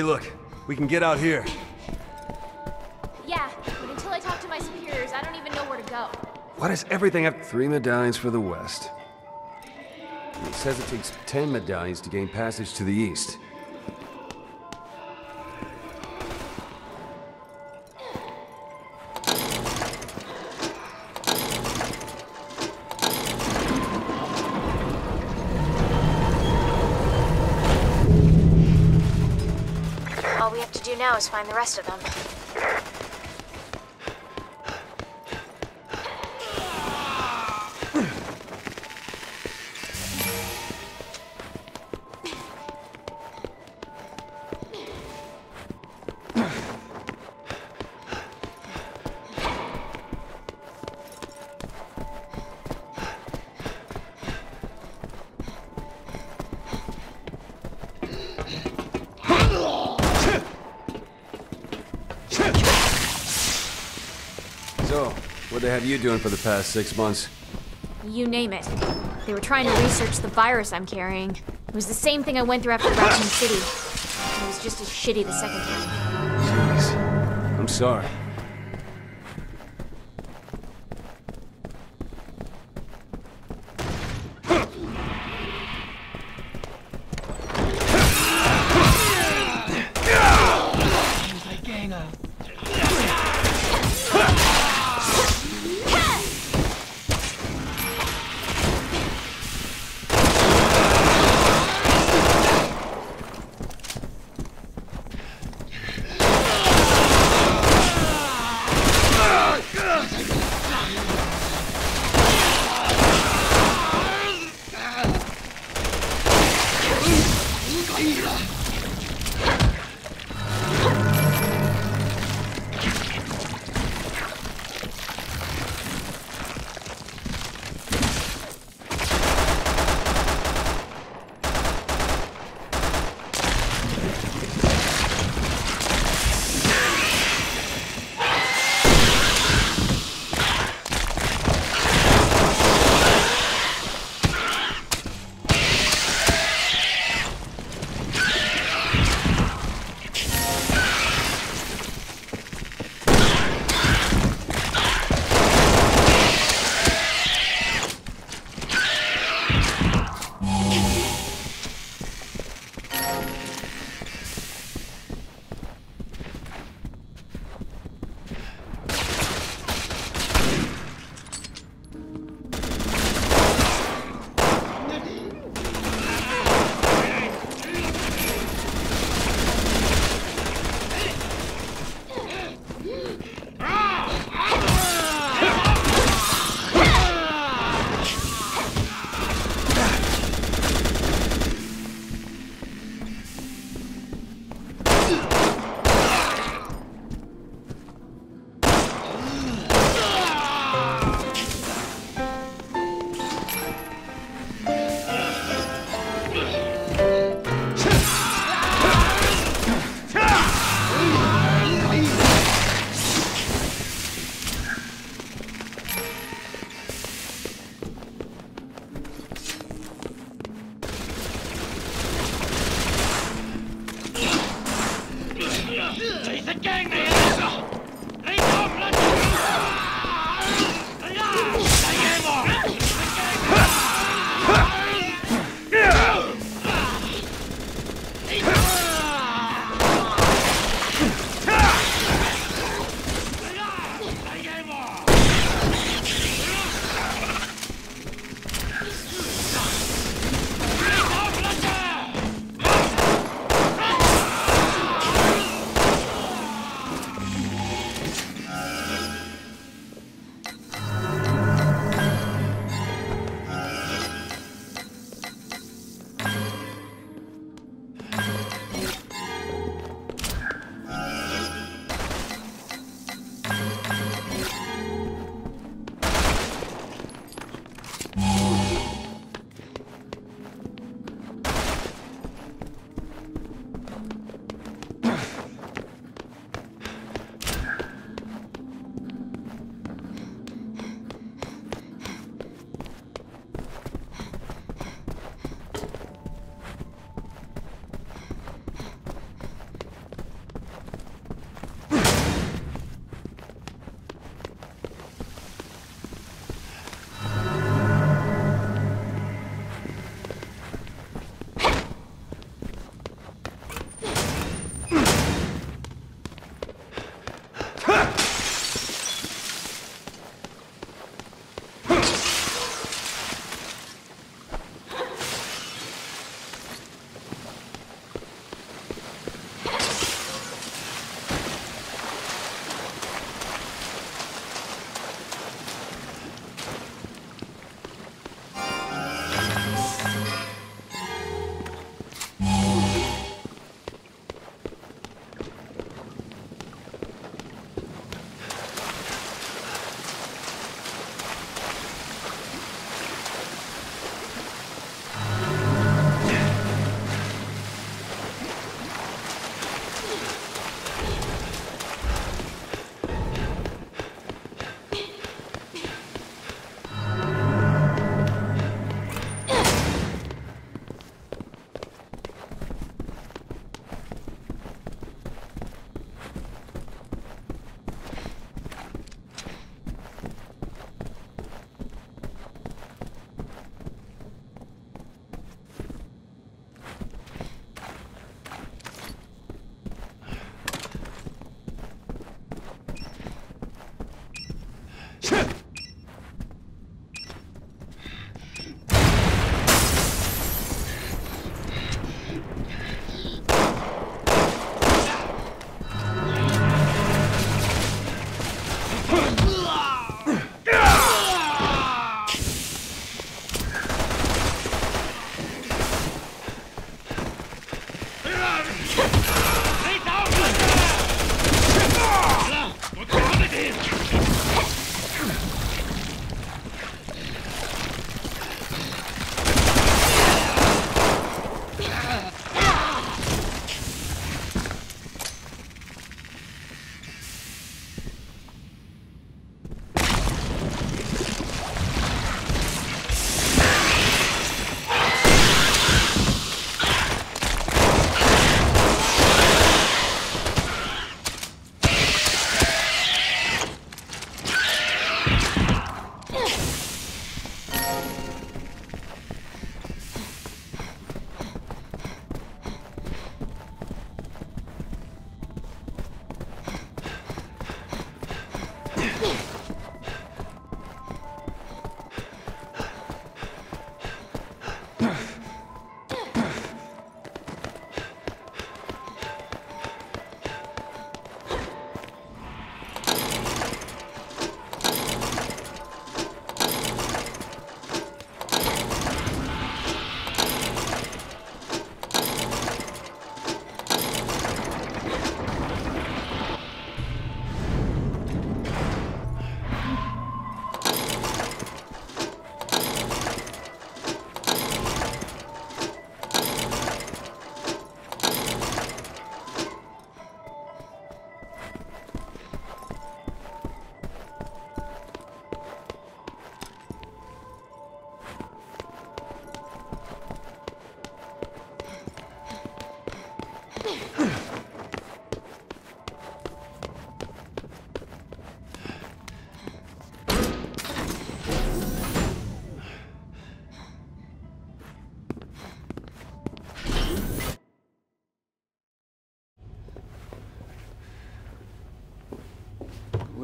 Hey, look. We can get out here. Yeah, but until I talk to my superiors, I don't even know where to go. Why does everything have three medallions for the west? It says it takes ten medallions to gain passage to the east. Is find the rest of them. What have you doing for the past six months? You name it. They were trying to research the virus I'm carrying. It was the same thing I went through after Raccoon City. It was just as shitty the second time. Jeez. I'm sorry.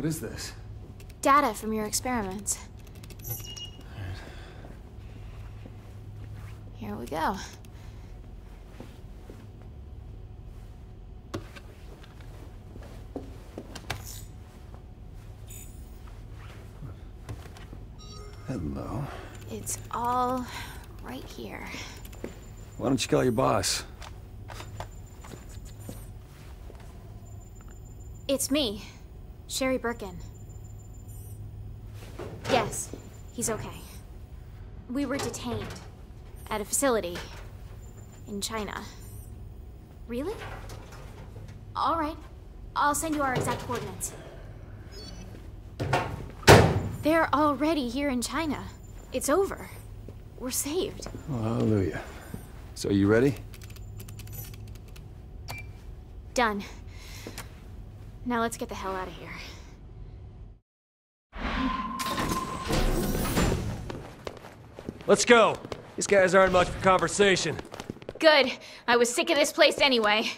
Is this? Data from your experiments. Here we go. Hello. It's all right here. Why don't you call your boss? It's me, Sherry Birkin. Yes, he's okay. We were detained at a facility in China. Really? All right. I'll send you our exact coordinates. They're already here in China. It's over. We're saved. Oh, hallelujah. So you ready? Done. Now let's get the hell out of here. Let's go. These guys aren't much for conversation. Good. I was sick of this place anyway.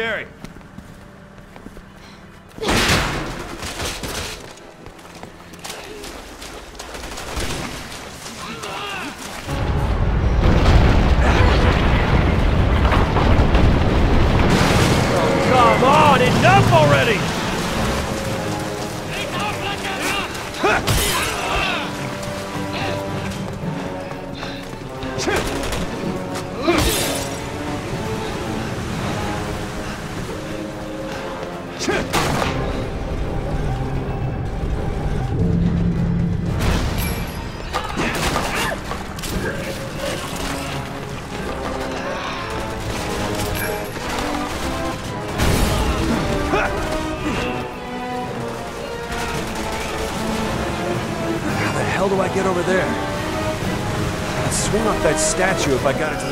Sherry. That statue if I got it to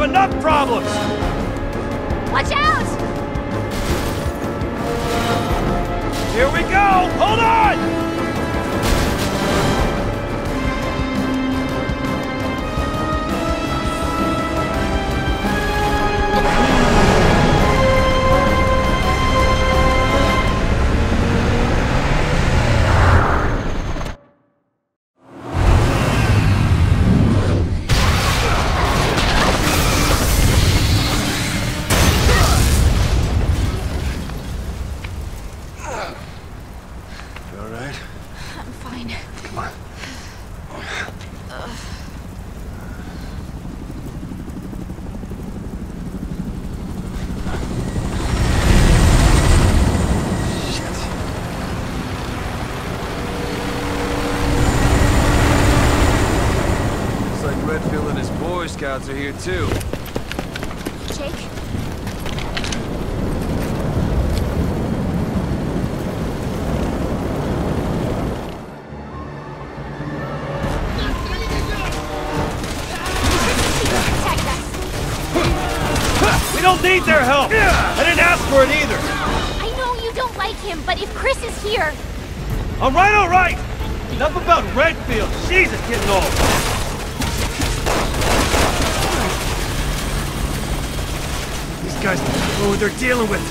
have enough problems! Here too. Dealing with.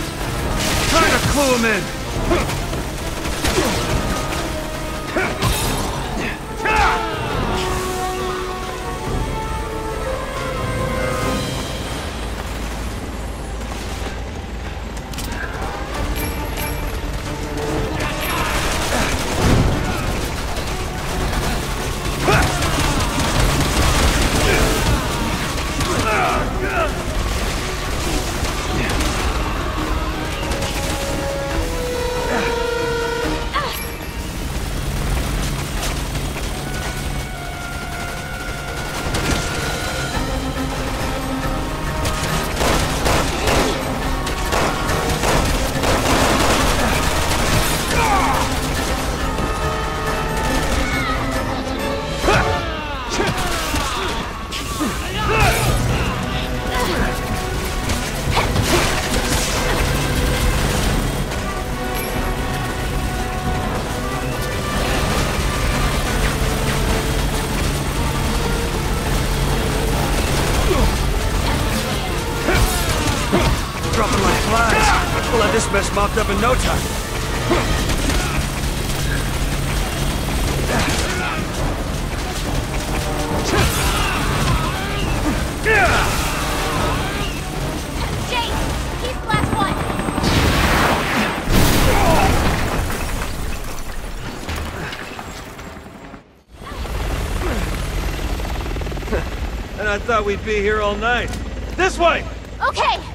We'd be here all night. This way! Okay.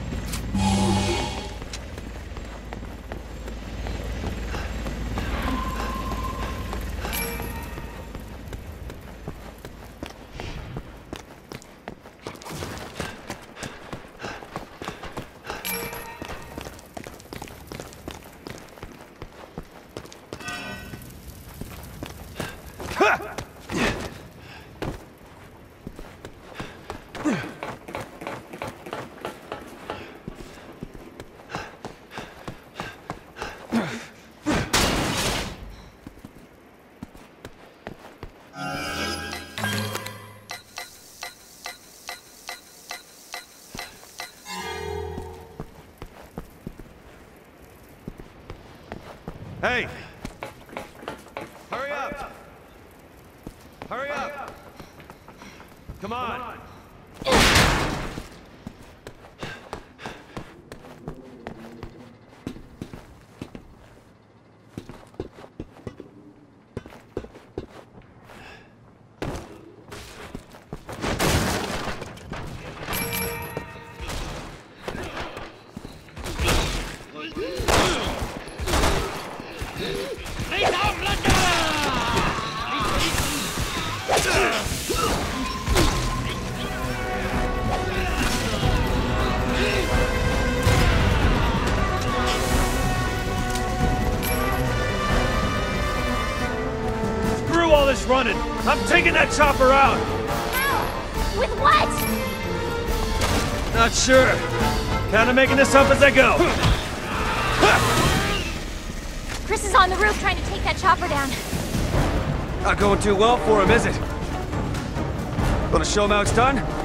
Taking that chopper out! With what? Not sure. Kinda making this up as I go. Chris is on the roof trying to take that chopper down. Not going too well for him, is it? Gonna show him how it's done?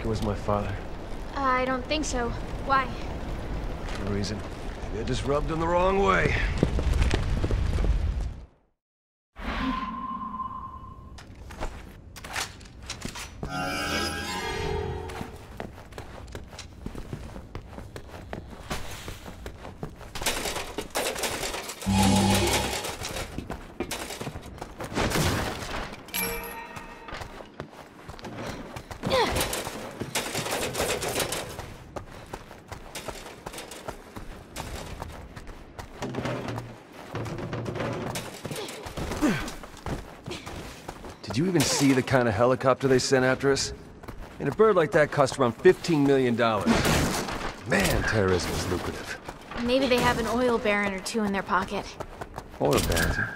Was my father? I don't think so. Why? For a reason. Maybe I just rubbed him the wrong way. See the kind of helicopter they sent after us? And a bird like that cost around $15 million. Man, terrorism is lucrative. Maybe they have an oil baron or two in their pocket. Oil baron?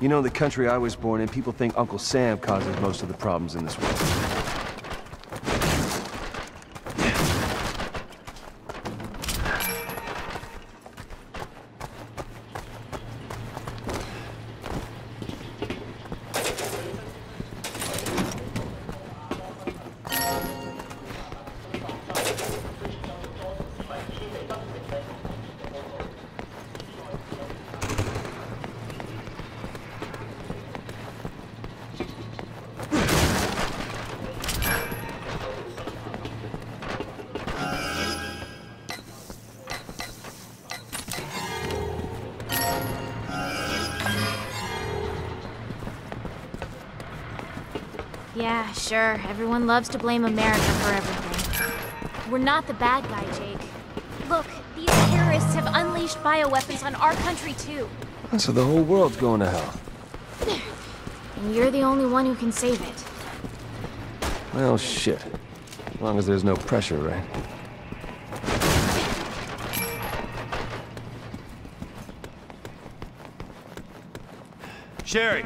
You know, in the country I was born in, people think Uncle Sam causes most of the problems in this world. Sure. Everyone loves to blame America for everything. We're not the bad guy, Jake. Look, these terrorists have unleashed bioweapons on our country too. So the whole world's going to hell. And you're the only one who can save it. Well, shit. As long as there's no pressure, right? Sherry!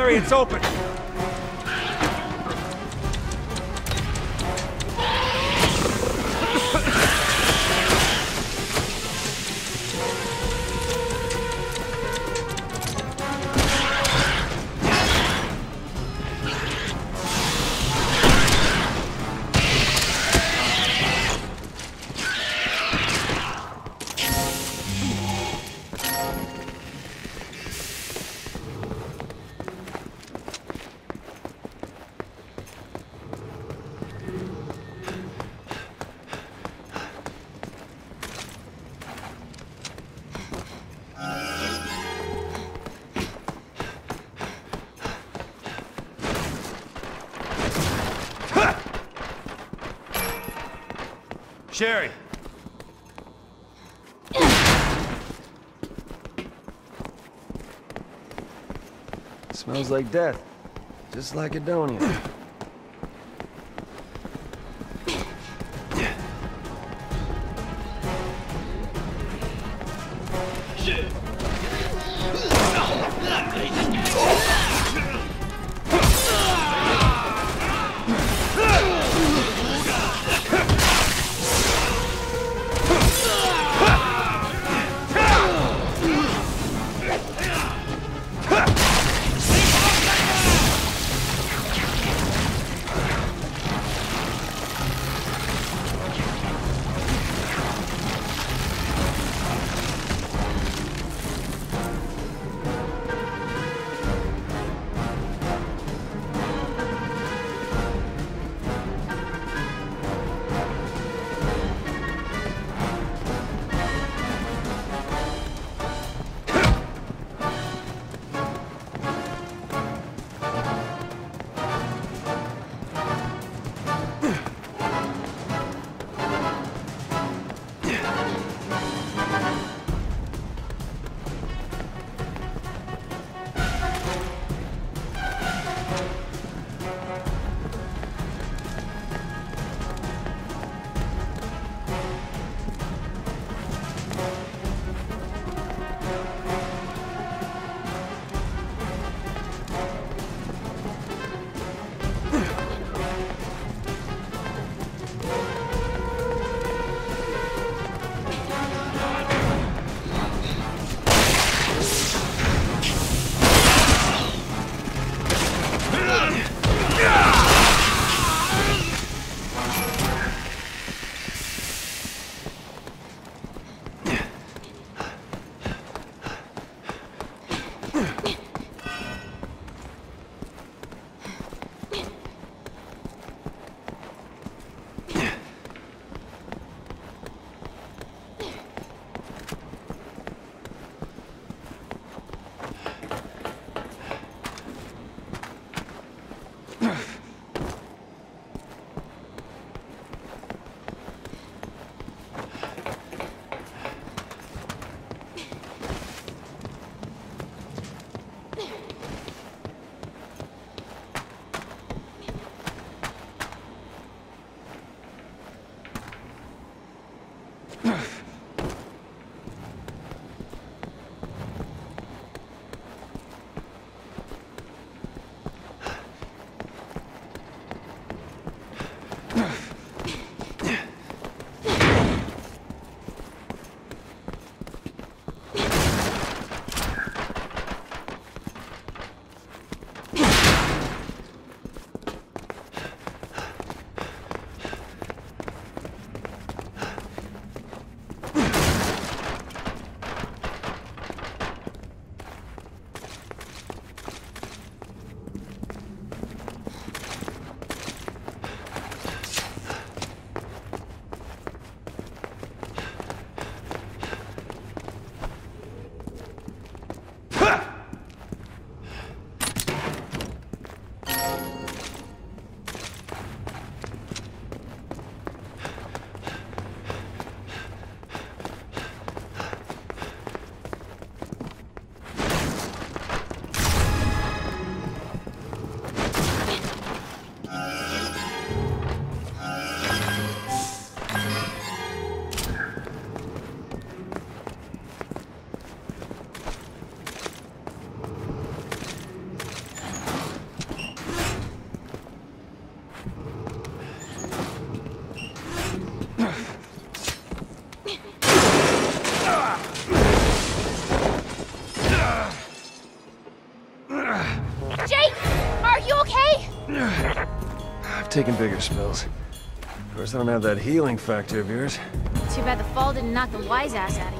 Sherry, it's open! Sherry! Smells like death. Just like Edonia. Taking bigger spills. Of course, I don't have that healing factor of yours. Too bad the fall didn't knock the wise ass out of you.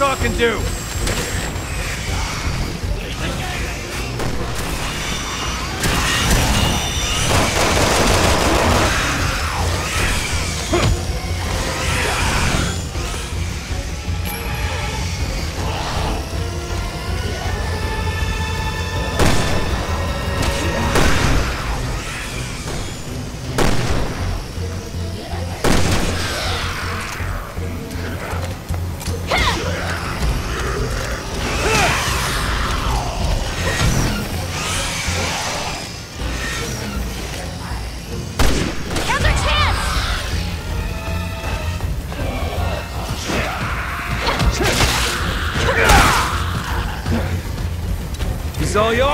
What a can do! All yours!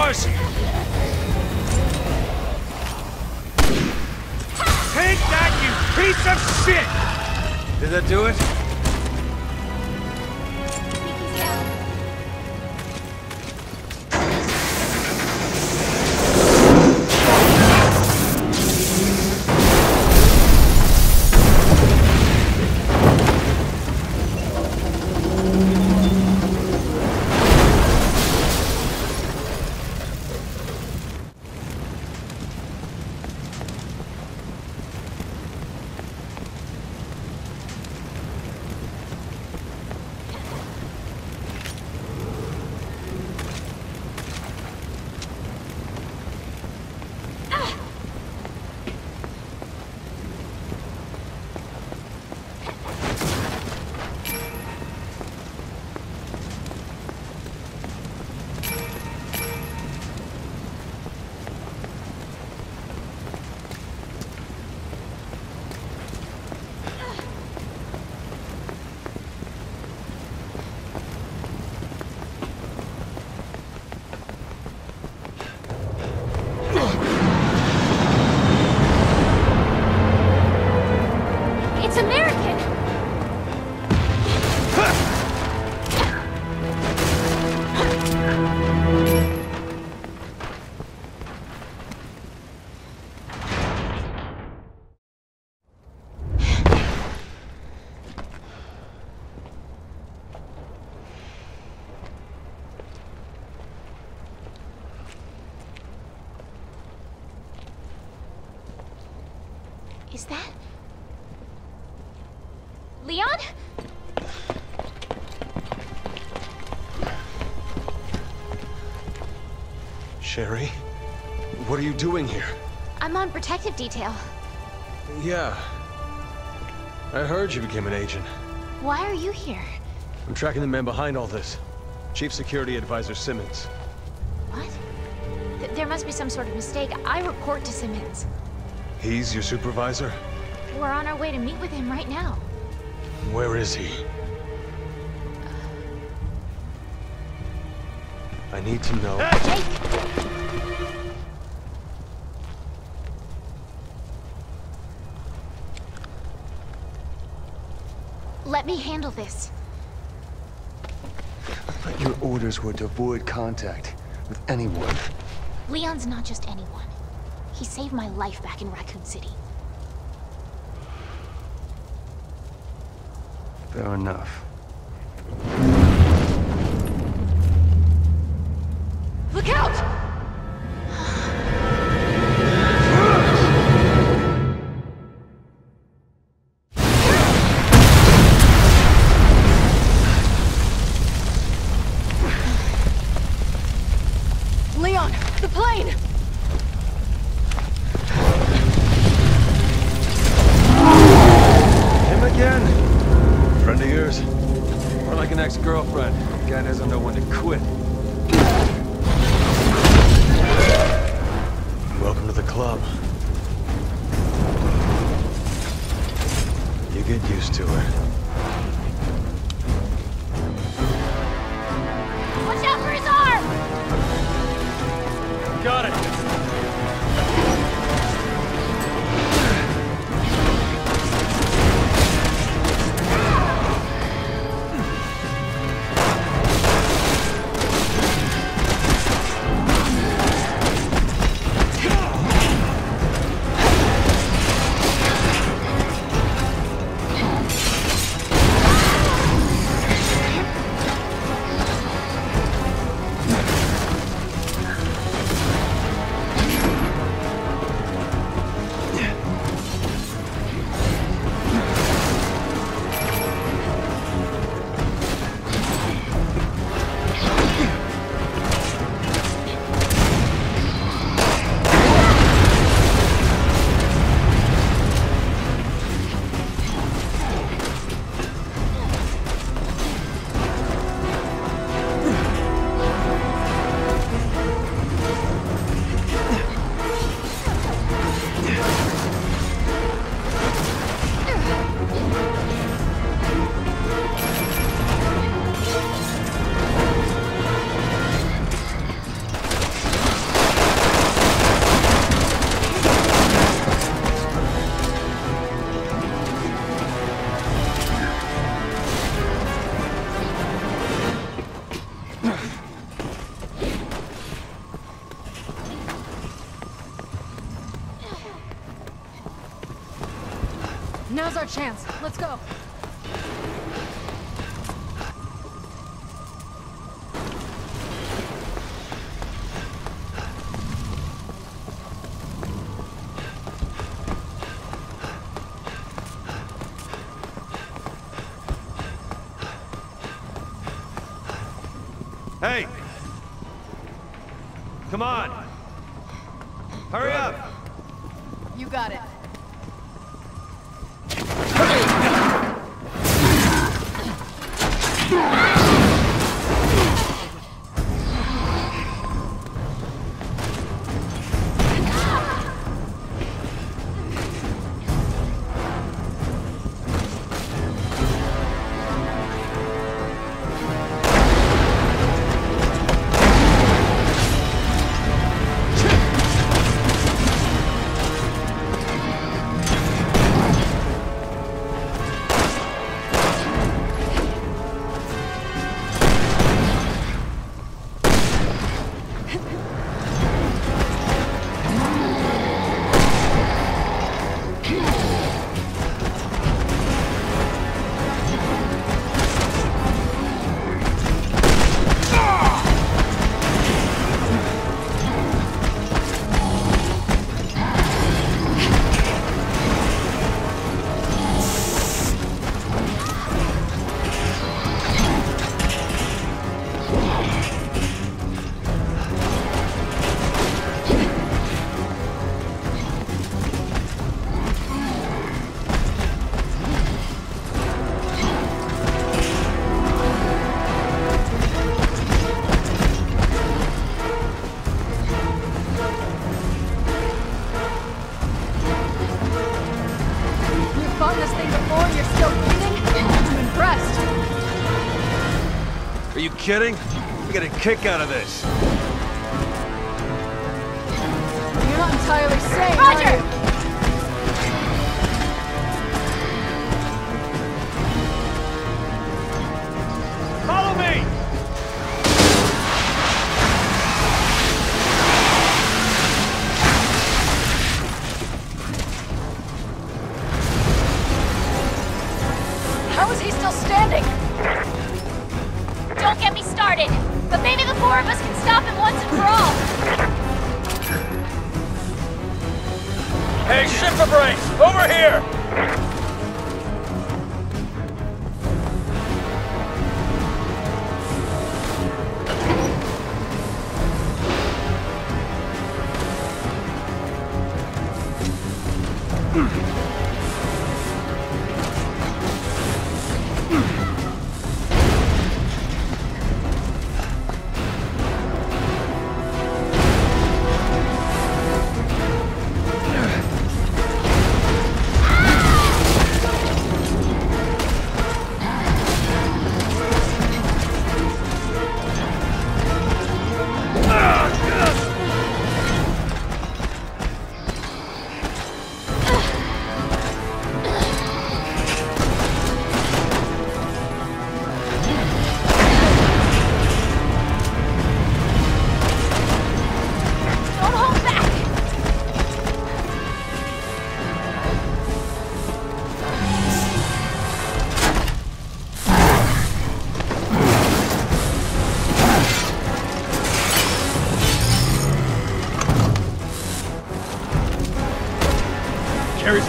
Is that... Leon? Sherry? What are you doing here? I'm on protective detail. Yeah. I heard you became an agent. Why are you here? I'm tracking the man behind all this. Chief Security Advisor Simmons. What? Th there must be some sort of mistake. I report to Simmons. He's your supervisor? We're on our way to meet with him right now. Where is he? I need to know. Let me handle this. Your orders were to avoid contact with anyone. Leon's not just anyone. He saved my life back in Raccoon City. Fair enough. Chance. Kidding? We get a kick out of this.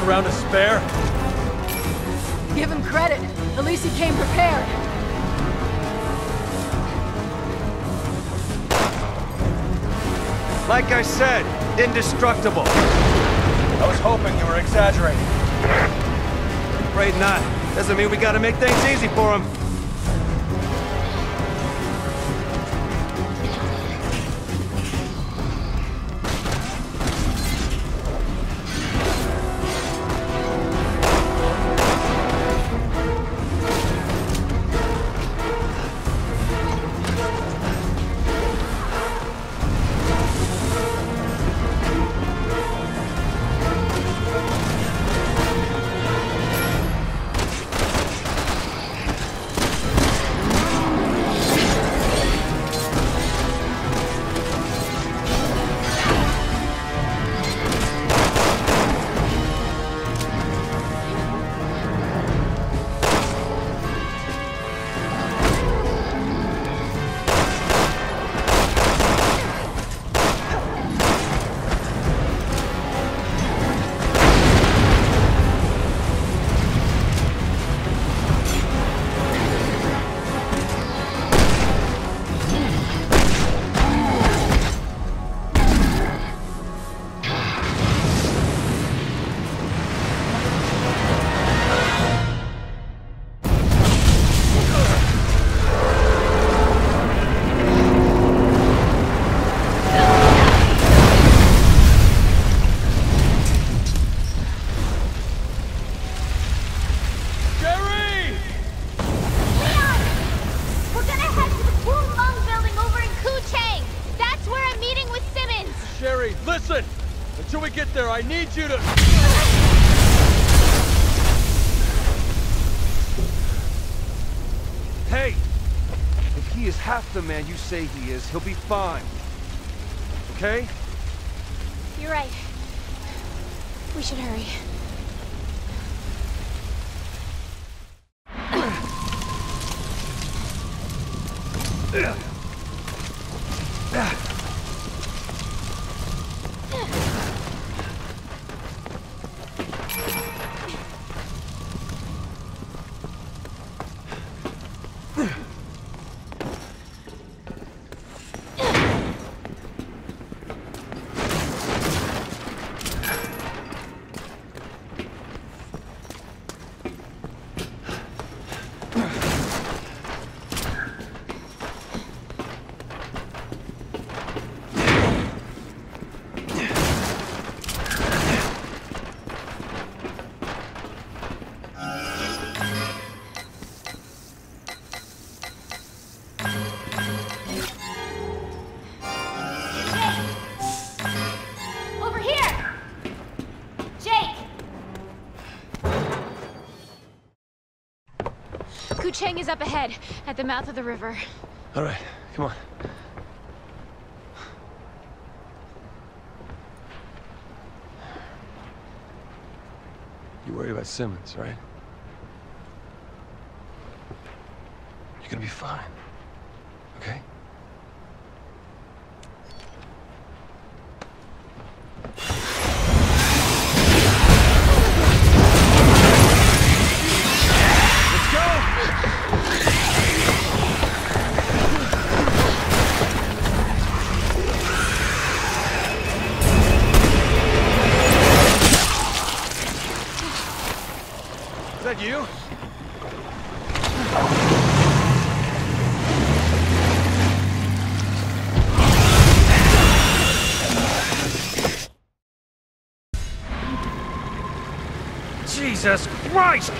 Around a spare? Give him credit. At least he came prepared. Like I said, indestructible. I was hoping you were exaggerating. Afraid not. Doesn't mean we gotta make things easy for him. say he is, he'll be fine. Cheng is up ahead, at the mouth of the river. All right, come on. You worried about Simmons, right? Jesus Christ!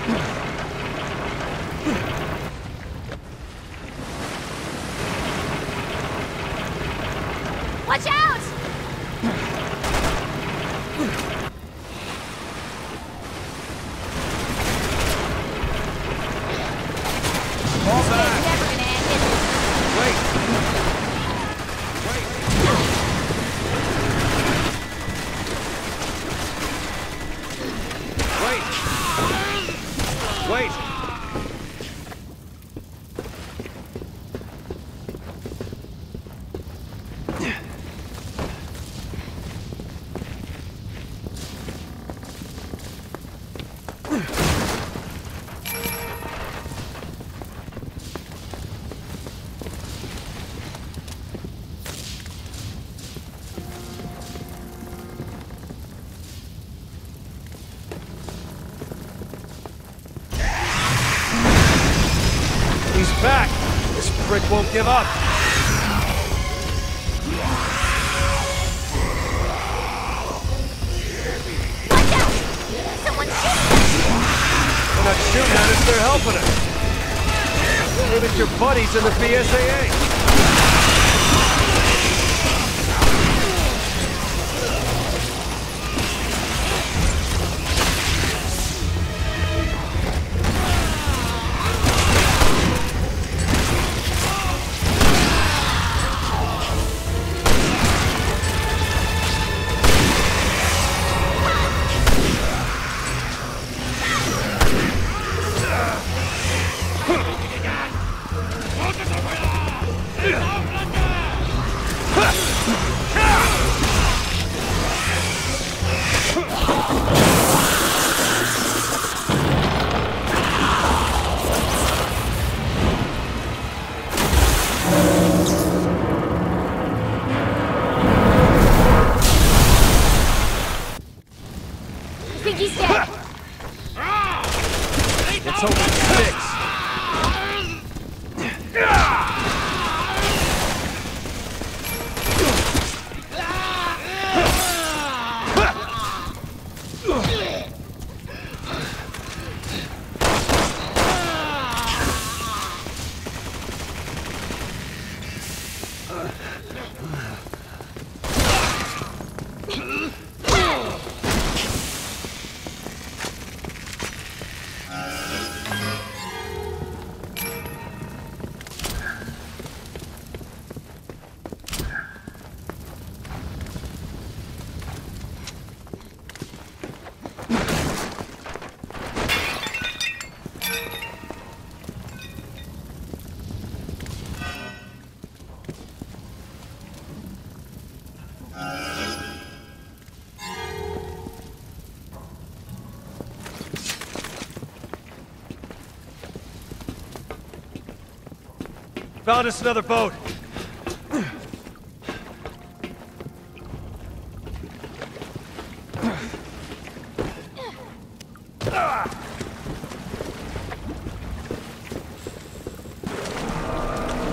Found us another boat.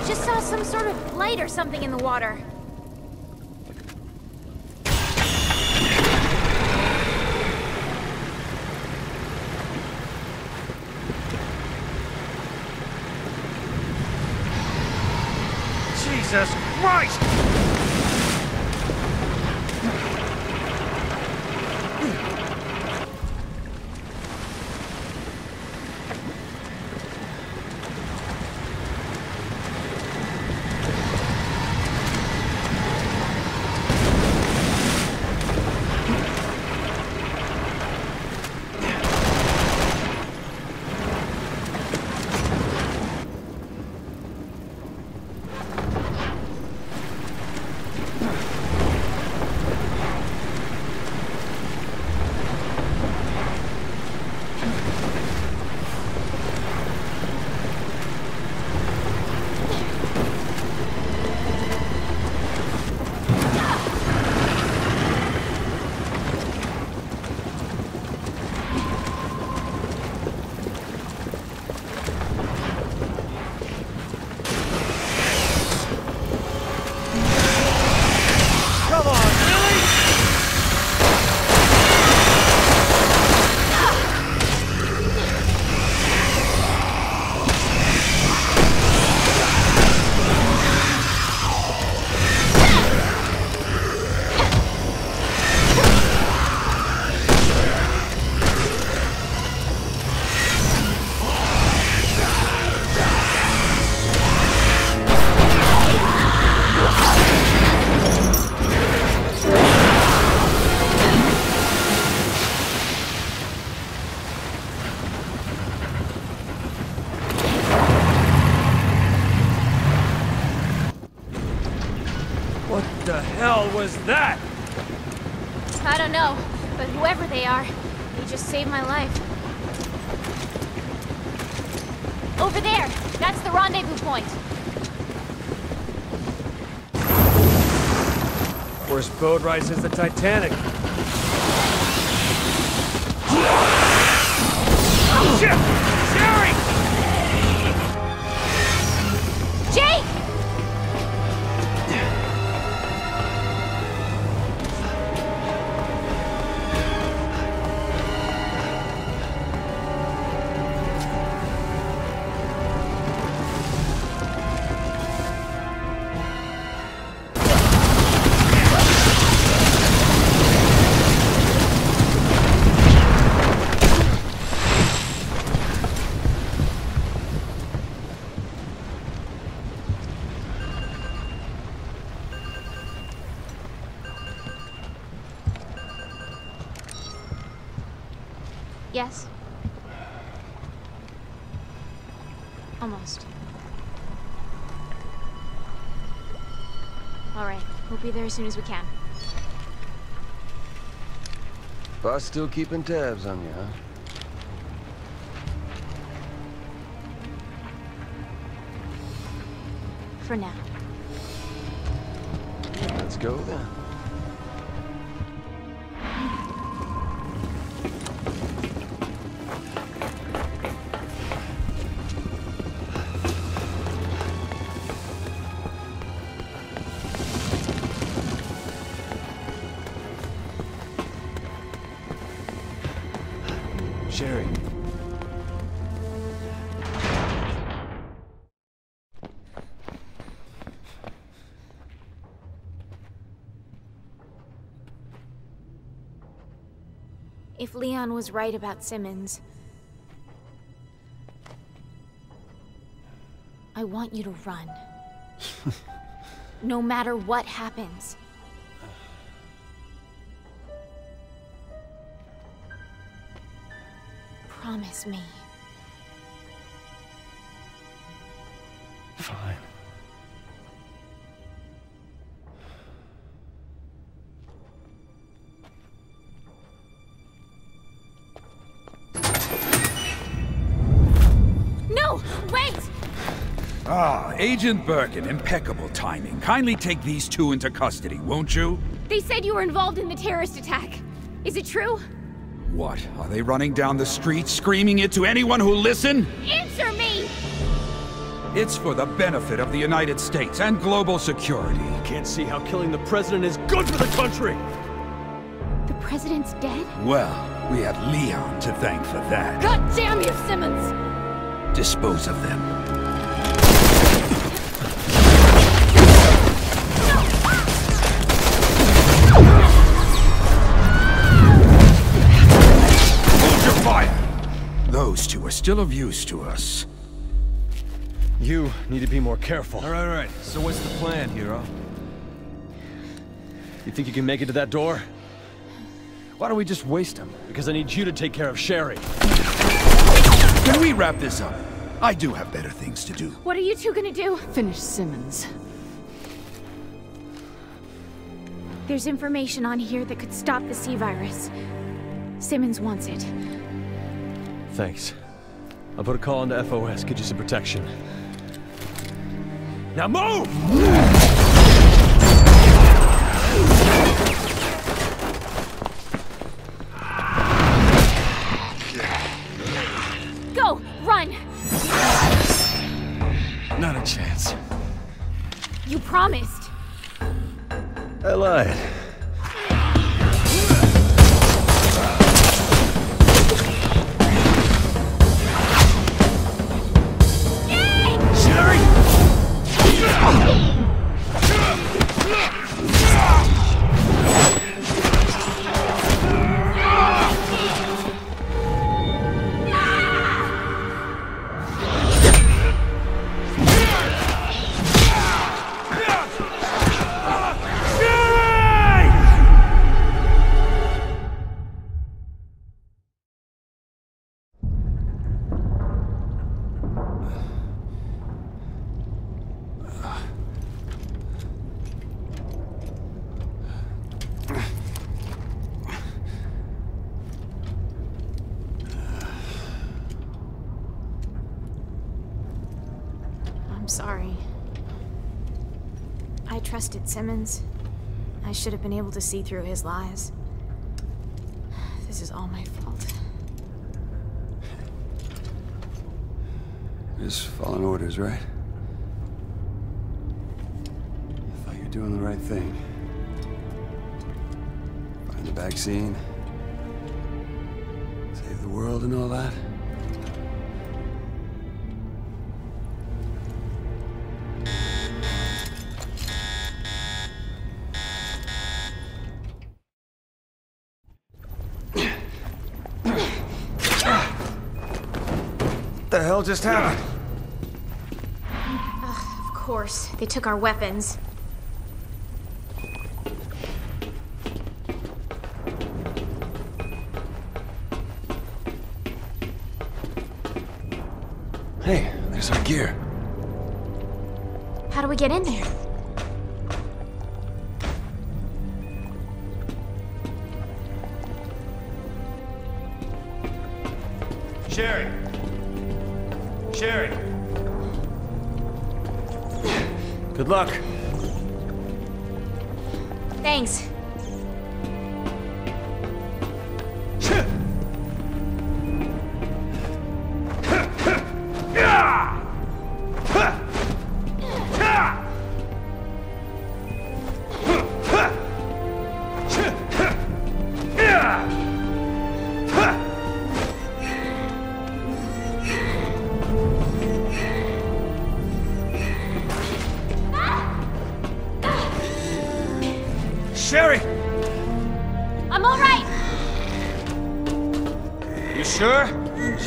Just saw some sort of light or something in the water. My life. Over there! That's the rendezvous point. Worst boat ride since the Titanic. As soon as we can. Boss still keeping tabs on you, huh? Leon was right about Simmons, I want you to run. no matter what happens. Agent Birkin, impeccable timing. Kindly take these two into custody, won't you? They said you were involved in the terrorist attack. Is it true? What? Are they running down the street screaming it to anyone who'll listen? Answer me! It's for the benefit of the United States and global security. Can't see how killing the president is good for the country! The president's dead? Well, we have Leon to thank for that. God damn you, Simmons! Dispose of them. Still of use to us. You need to be more careful. All right, all right. So what's the plan, hero? You think you can make it to that door? Why don't we just waste him? Because I need you to take care of Sherry. Can we wrap this up? I do have better things to do. What are you two gonna do? Finish Simmons. There's information on here that could stop the C-virus. Simmons wants it. Thanks. I'll put a call into FOS, get you some protection. Now move! Go! Run! Not a chance. You promised. I lied. Simmons. I should have been able to see through his lies. This is all my fault. Just following orders, right? I thought you were doing the right thing. Find the vaccine. Save the world and all that. Just happened? Of course, they took our weapons. Hey, there's our gear. How do we get in there?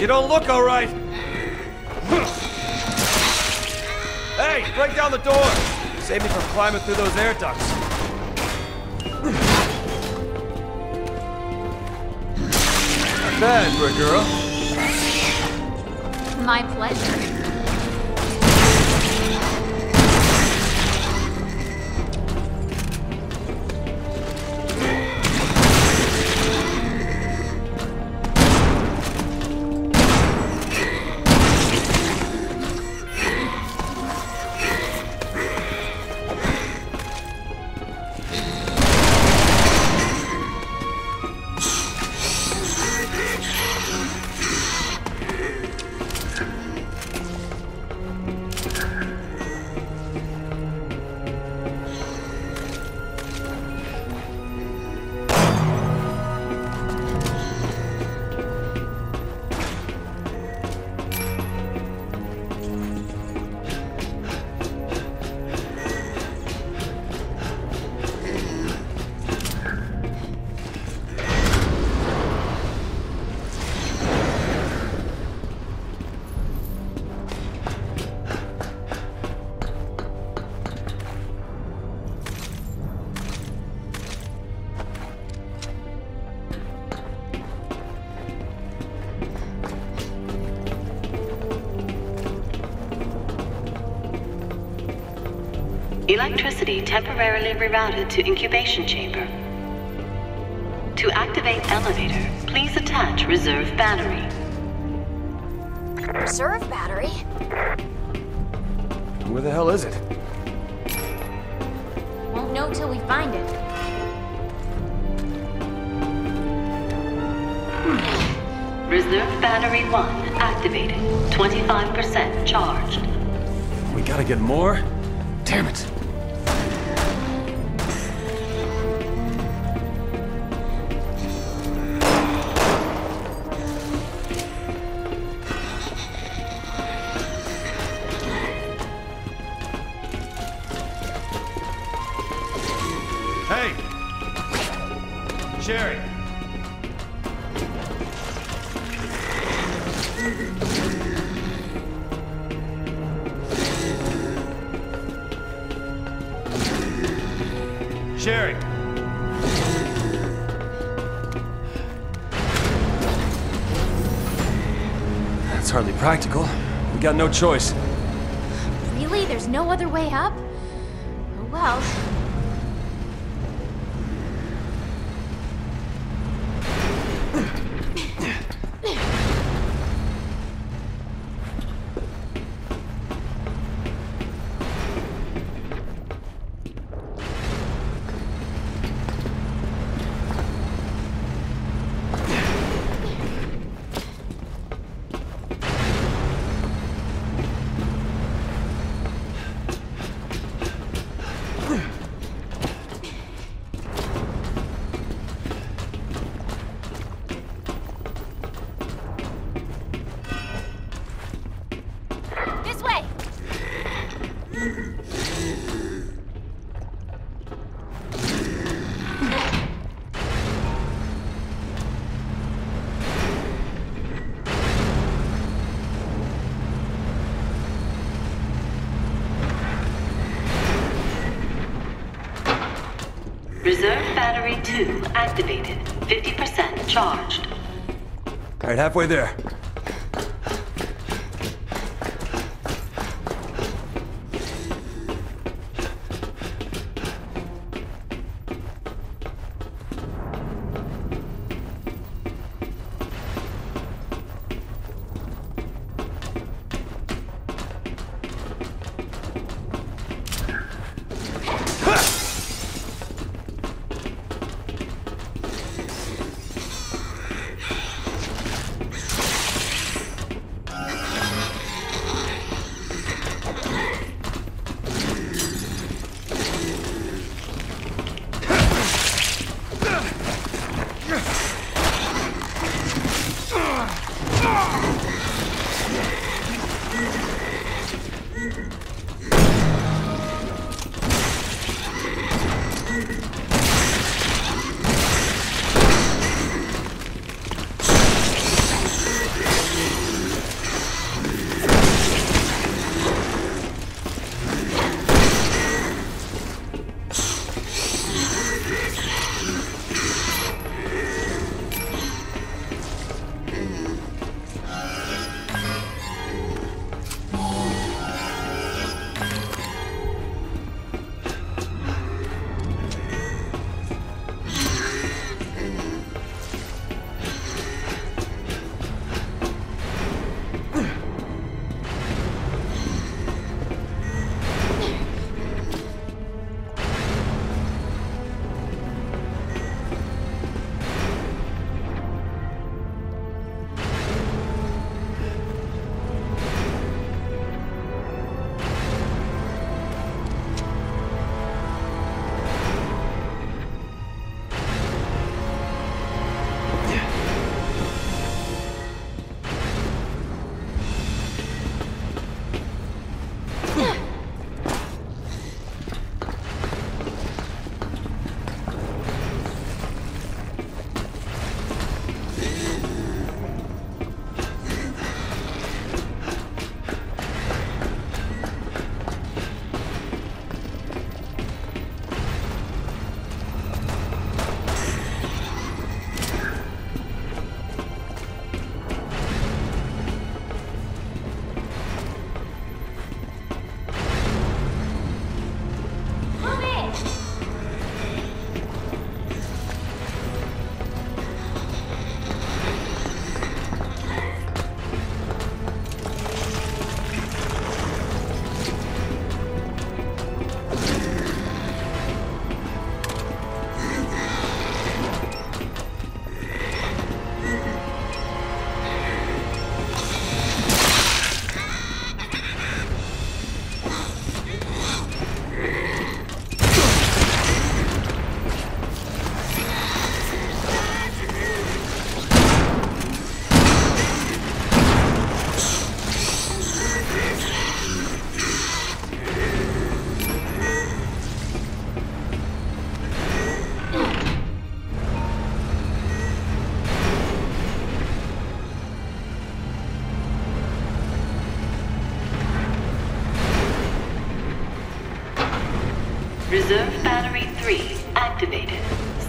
She don't look all. Temporarily rerouted to incubation chamber. To activate elevator, please attach reserve battery. Reserve battery? Where the hell is it? Won't know till we find it. Reserve battery 1 activated. 25% charged. We gotta get more? Damn it. No choice. Really? There's no other way up? 2 activated. 50% charged. All right, halfway there.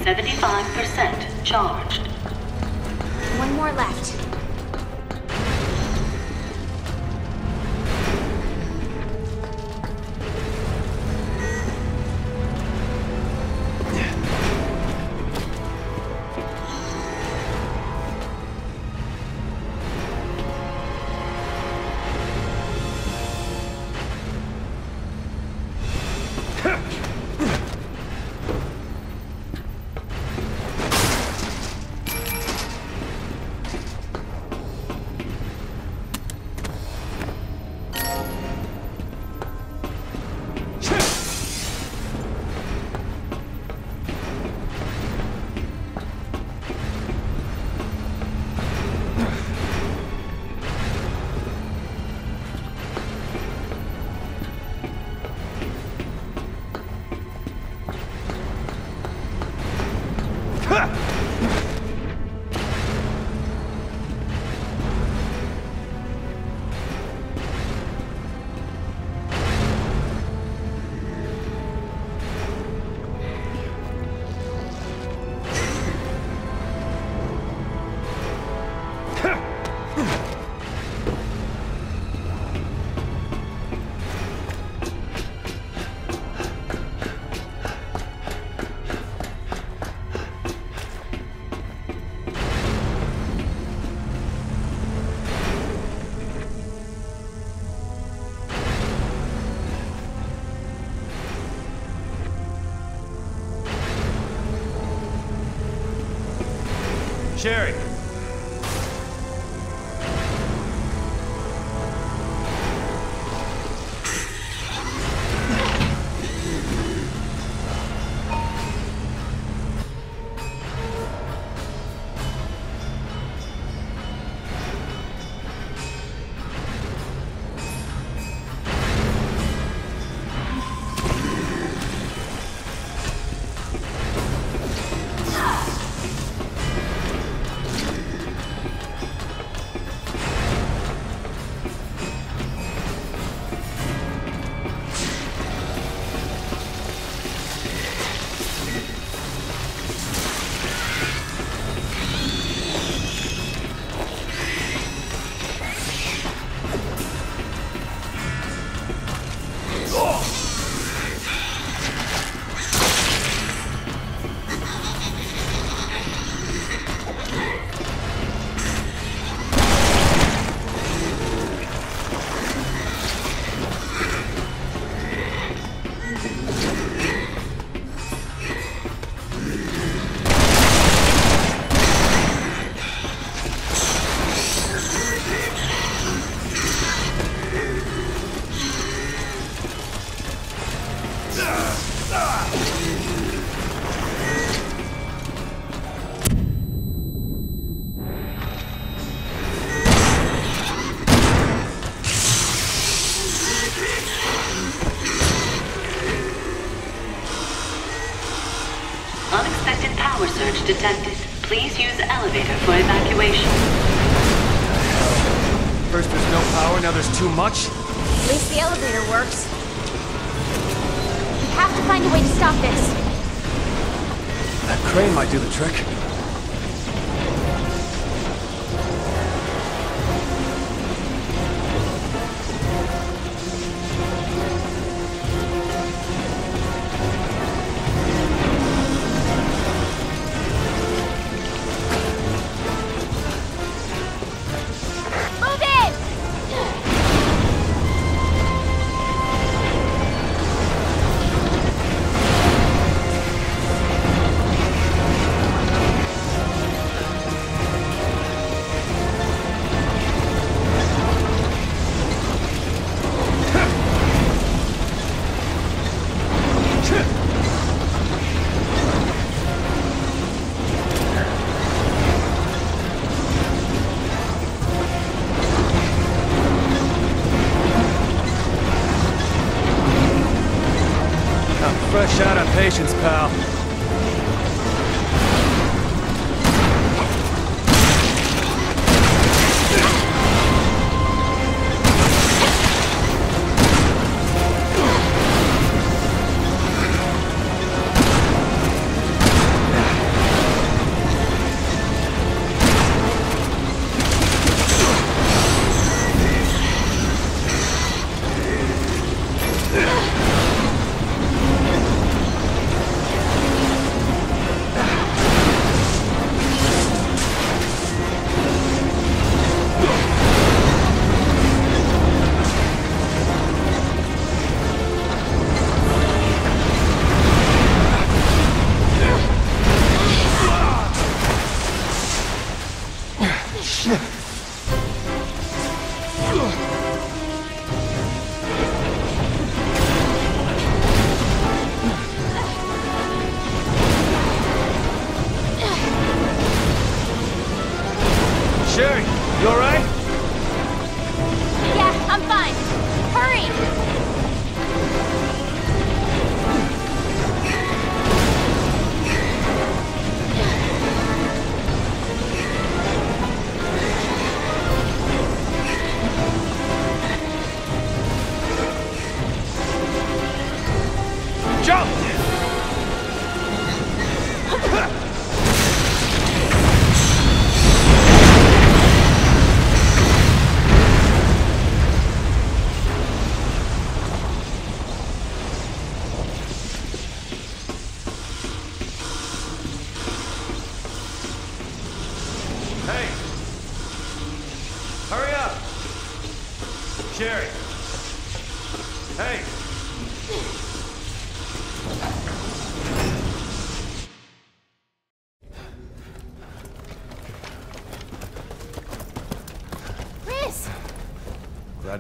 75% Sherry. Detected. Please use elevator for evacuation. First there's no power, now there's too much? At least the elevator works. We have to find a way to stop this. That crane might do the trick.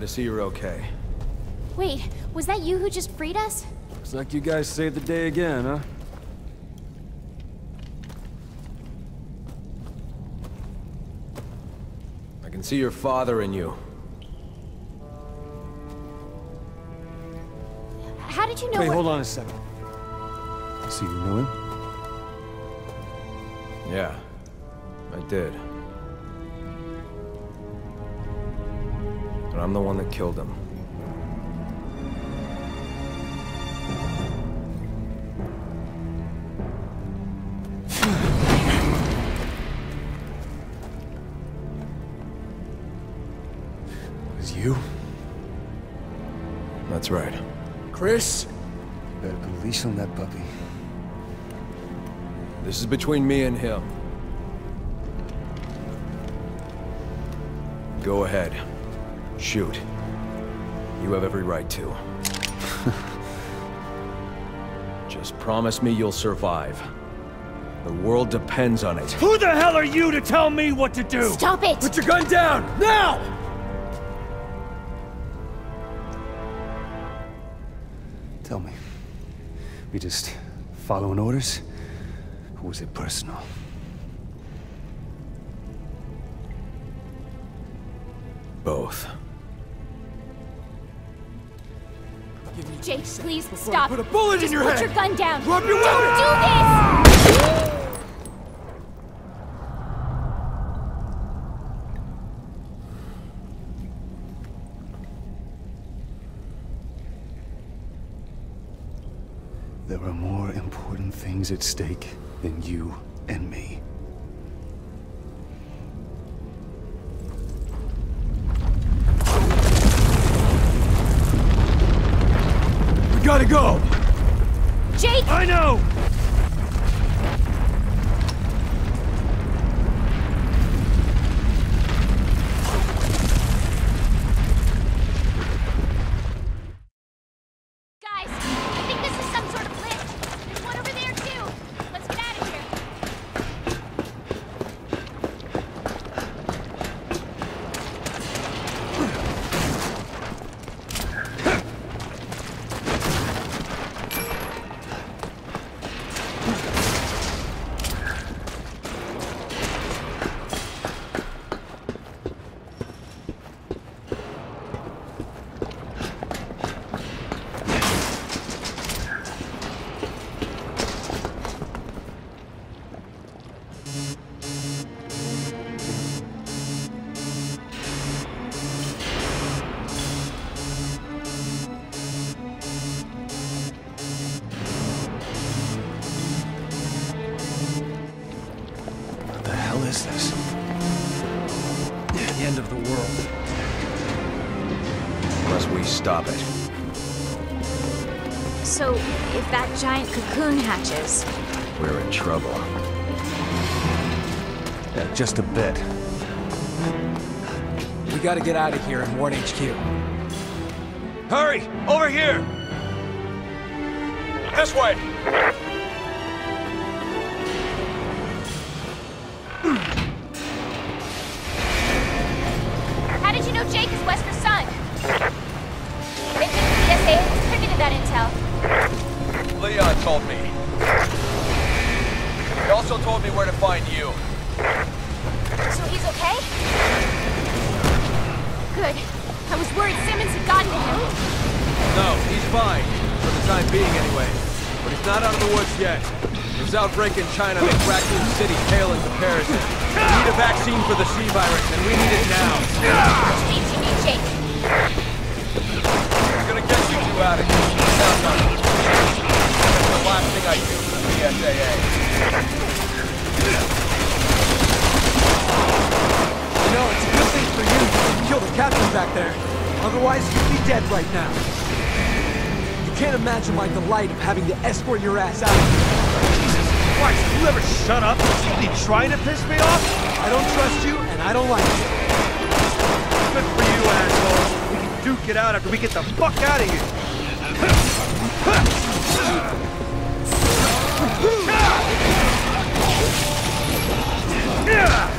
To see you're okay. Wait, was that you who just freed us? Looks like you guys saved the day again, huh? I can see your father in you. How did you know Wait, hold on a second. Between me and him. Go ahead. Shoot. You have every right to. Just promise me you'll survive. The world depends on it. Who the hell are you to tell me what to do? Stop it! Put your gun down, now! Tell me. We just following orders? Or was it personal? Both. Jake, please stop. put a bullet in Just your put head. your gun down. Drop your Don't weapon. do this! There are more important things at stake than you and me. Fine. For the time being, anyway. But he's not out of the woods yet. This outbreak in China makes Raccoon City pale in comparison. We need a vaccine for the C-virus, and we need it now. You Jake. I'm gonna get you two out of here. That's the last thing I do for the BSAA. You know, it's a good thing for you you didn't kill the captain back there. Otherwise, you'd be dead right now. Can't imagine my delight of having to escort your ass out. Jesus Christ, you ever shut up? You trying to piss me off? I don't trust you, and I don't like you. Good for you, asshole. We can duke it out after we get the fuck out of here. Chris!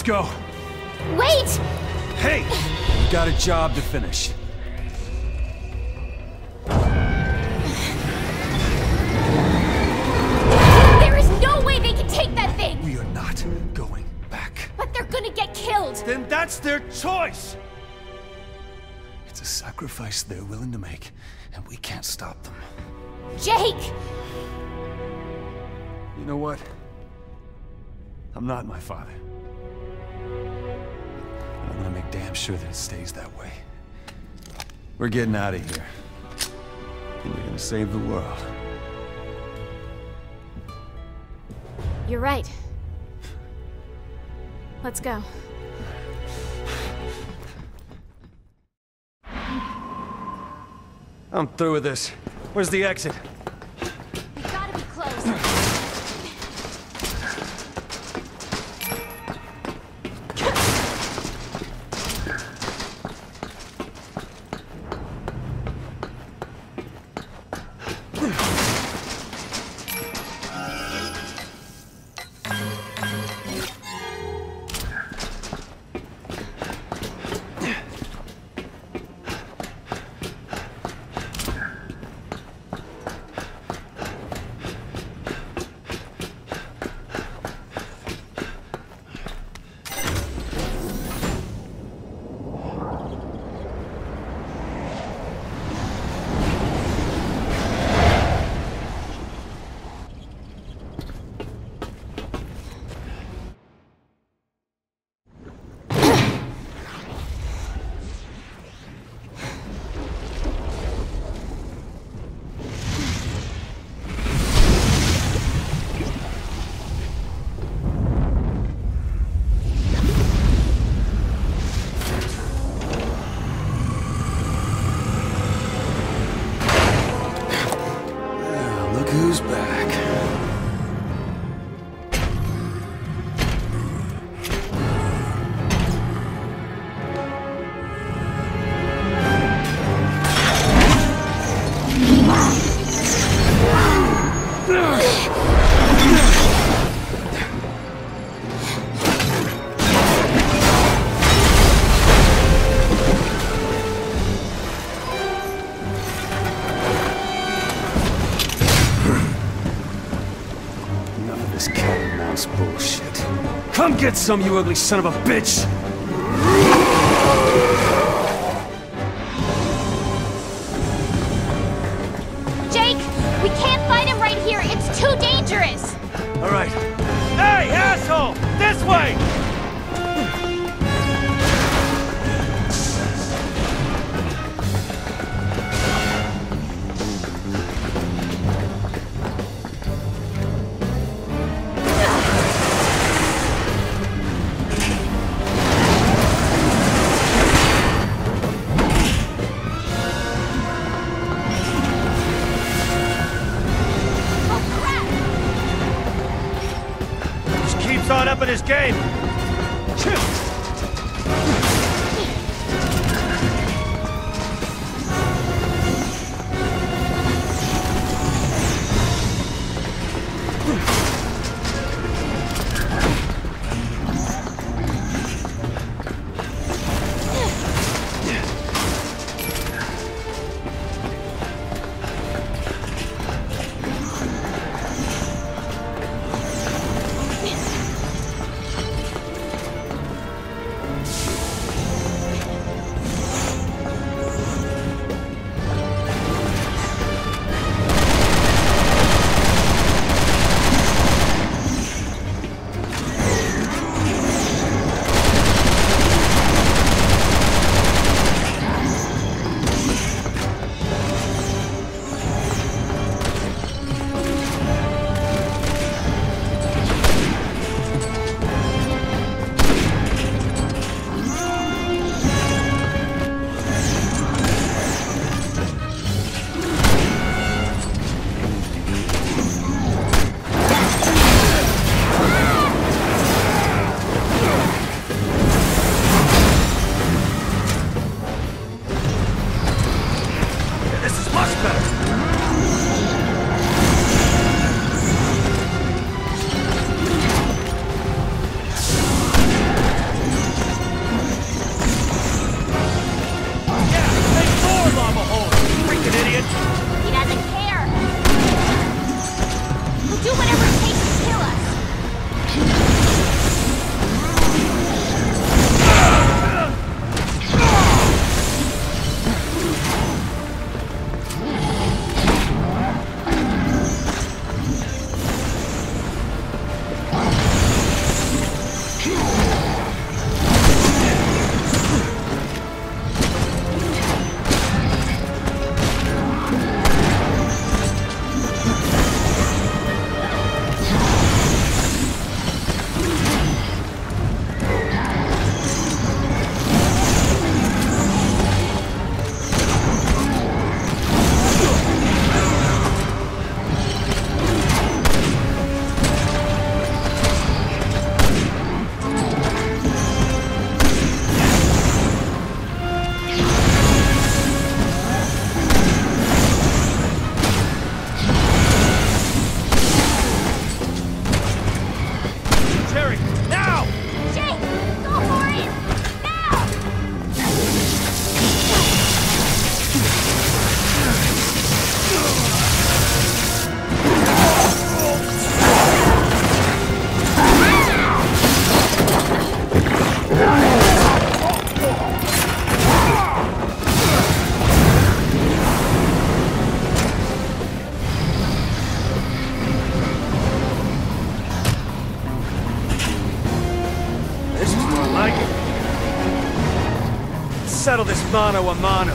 Let's go. Wait! Hey! We got a job to finish. There is no way they can take that thing! We are not going back. But they're gonna get killed! Then that's their choice! It's a sacrifice they're willing to make, and we can't stop them. Jake! You know what? I'm not my father. Gonna make damn sure that it stays that way. We're getting out of here. And we're gonna save the world. You're right. Let's go. I'm through with this. Where's the exit? Get some, you ugly son of a bitch! Amano Amano.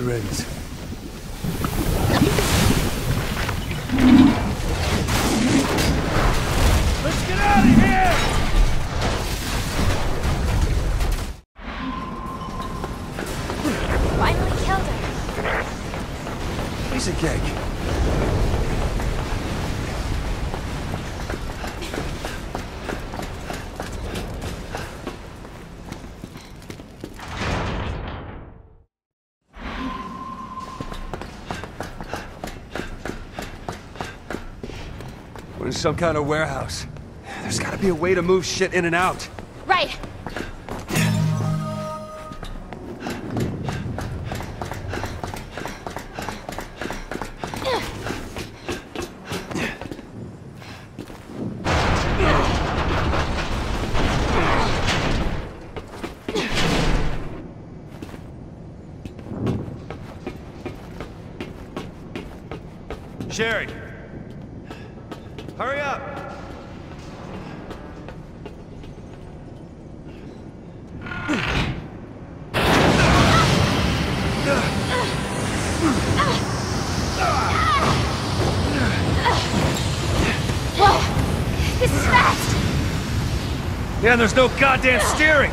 the. some kind of warehouse. There's gotta be a way to move shit in and out. Yeah, there's no goddamn steering!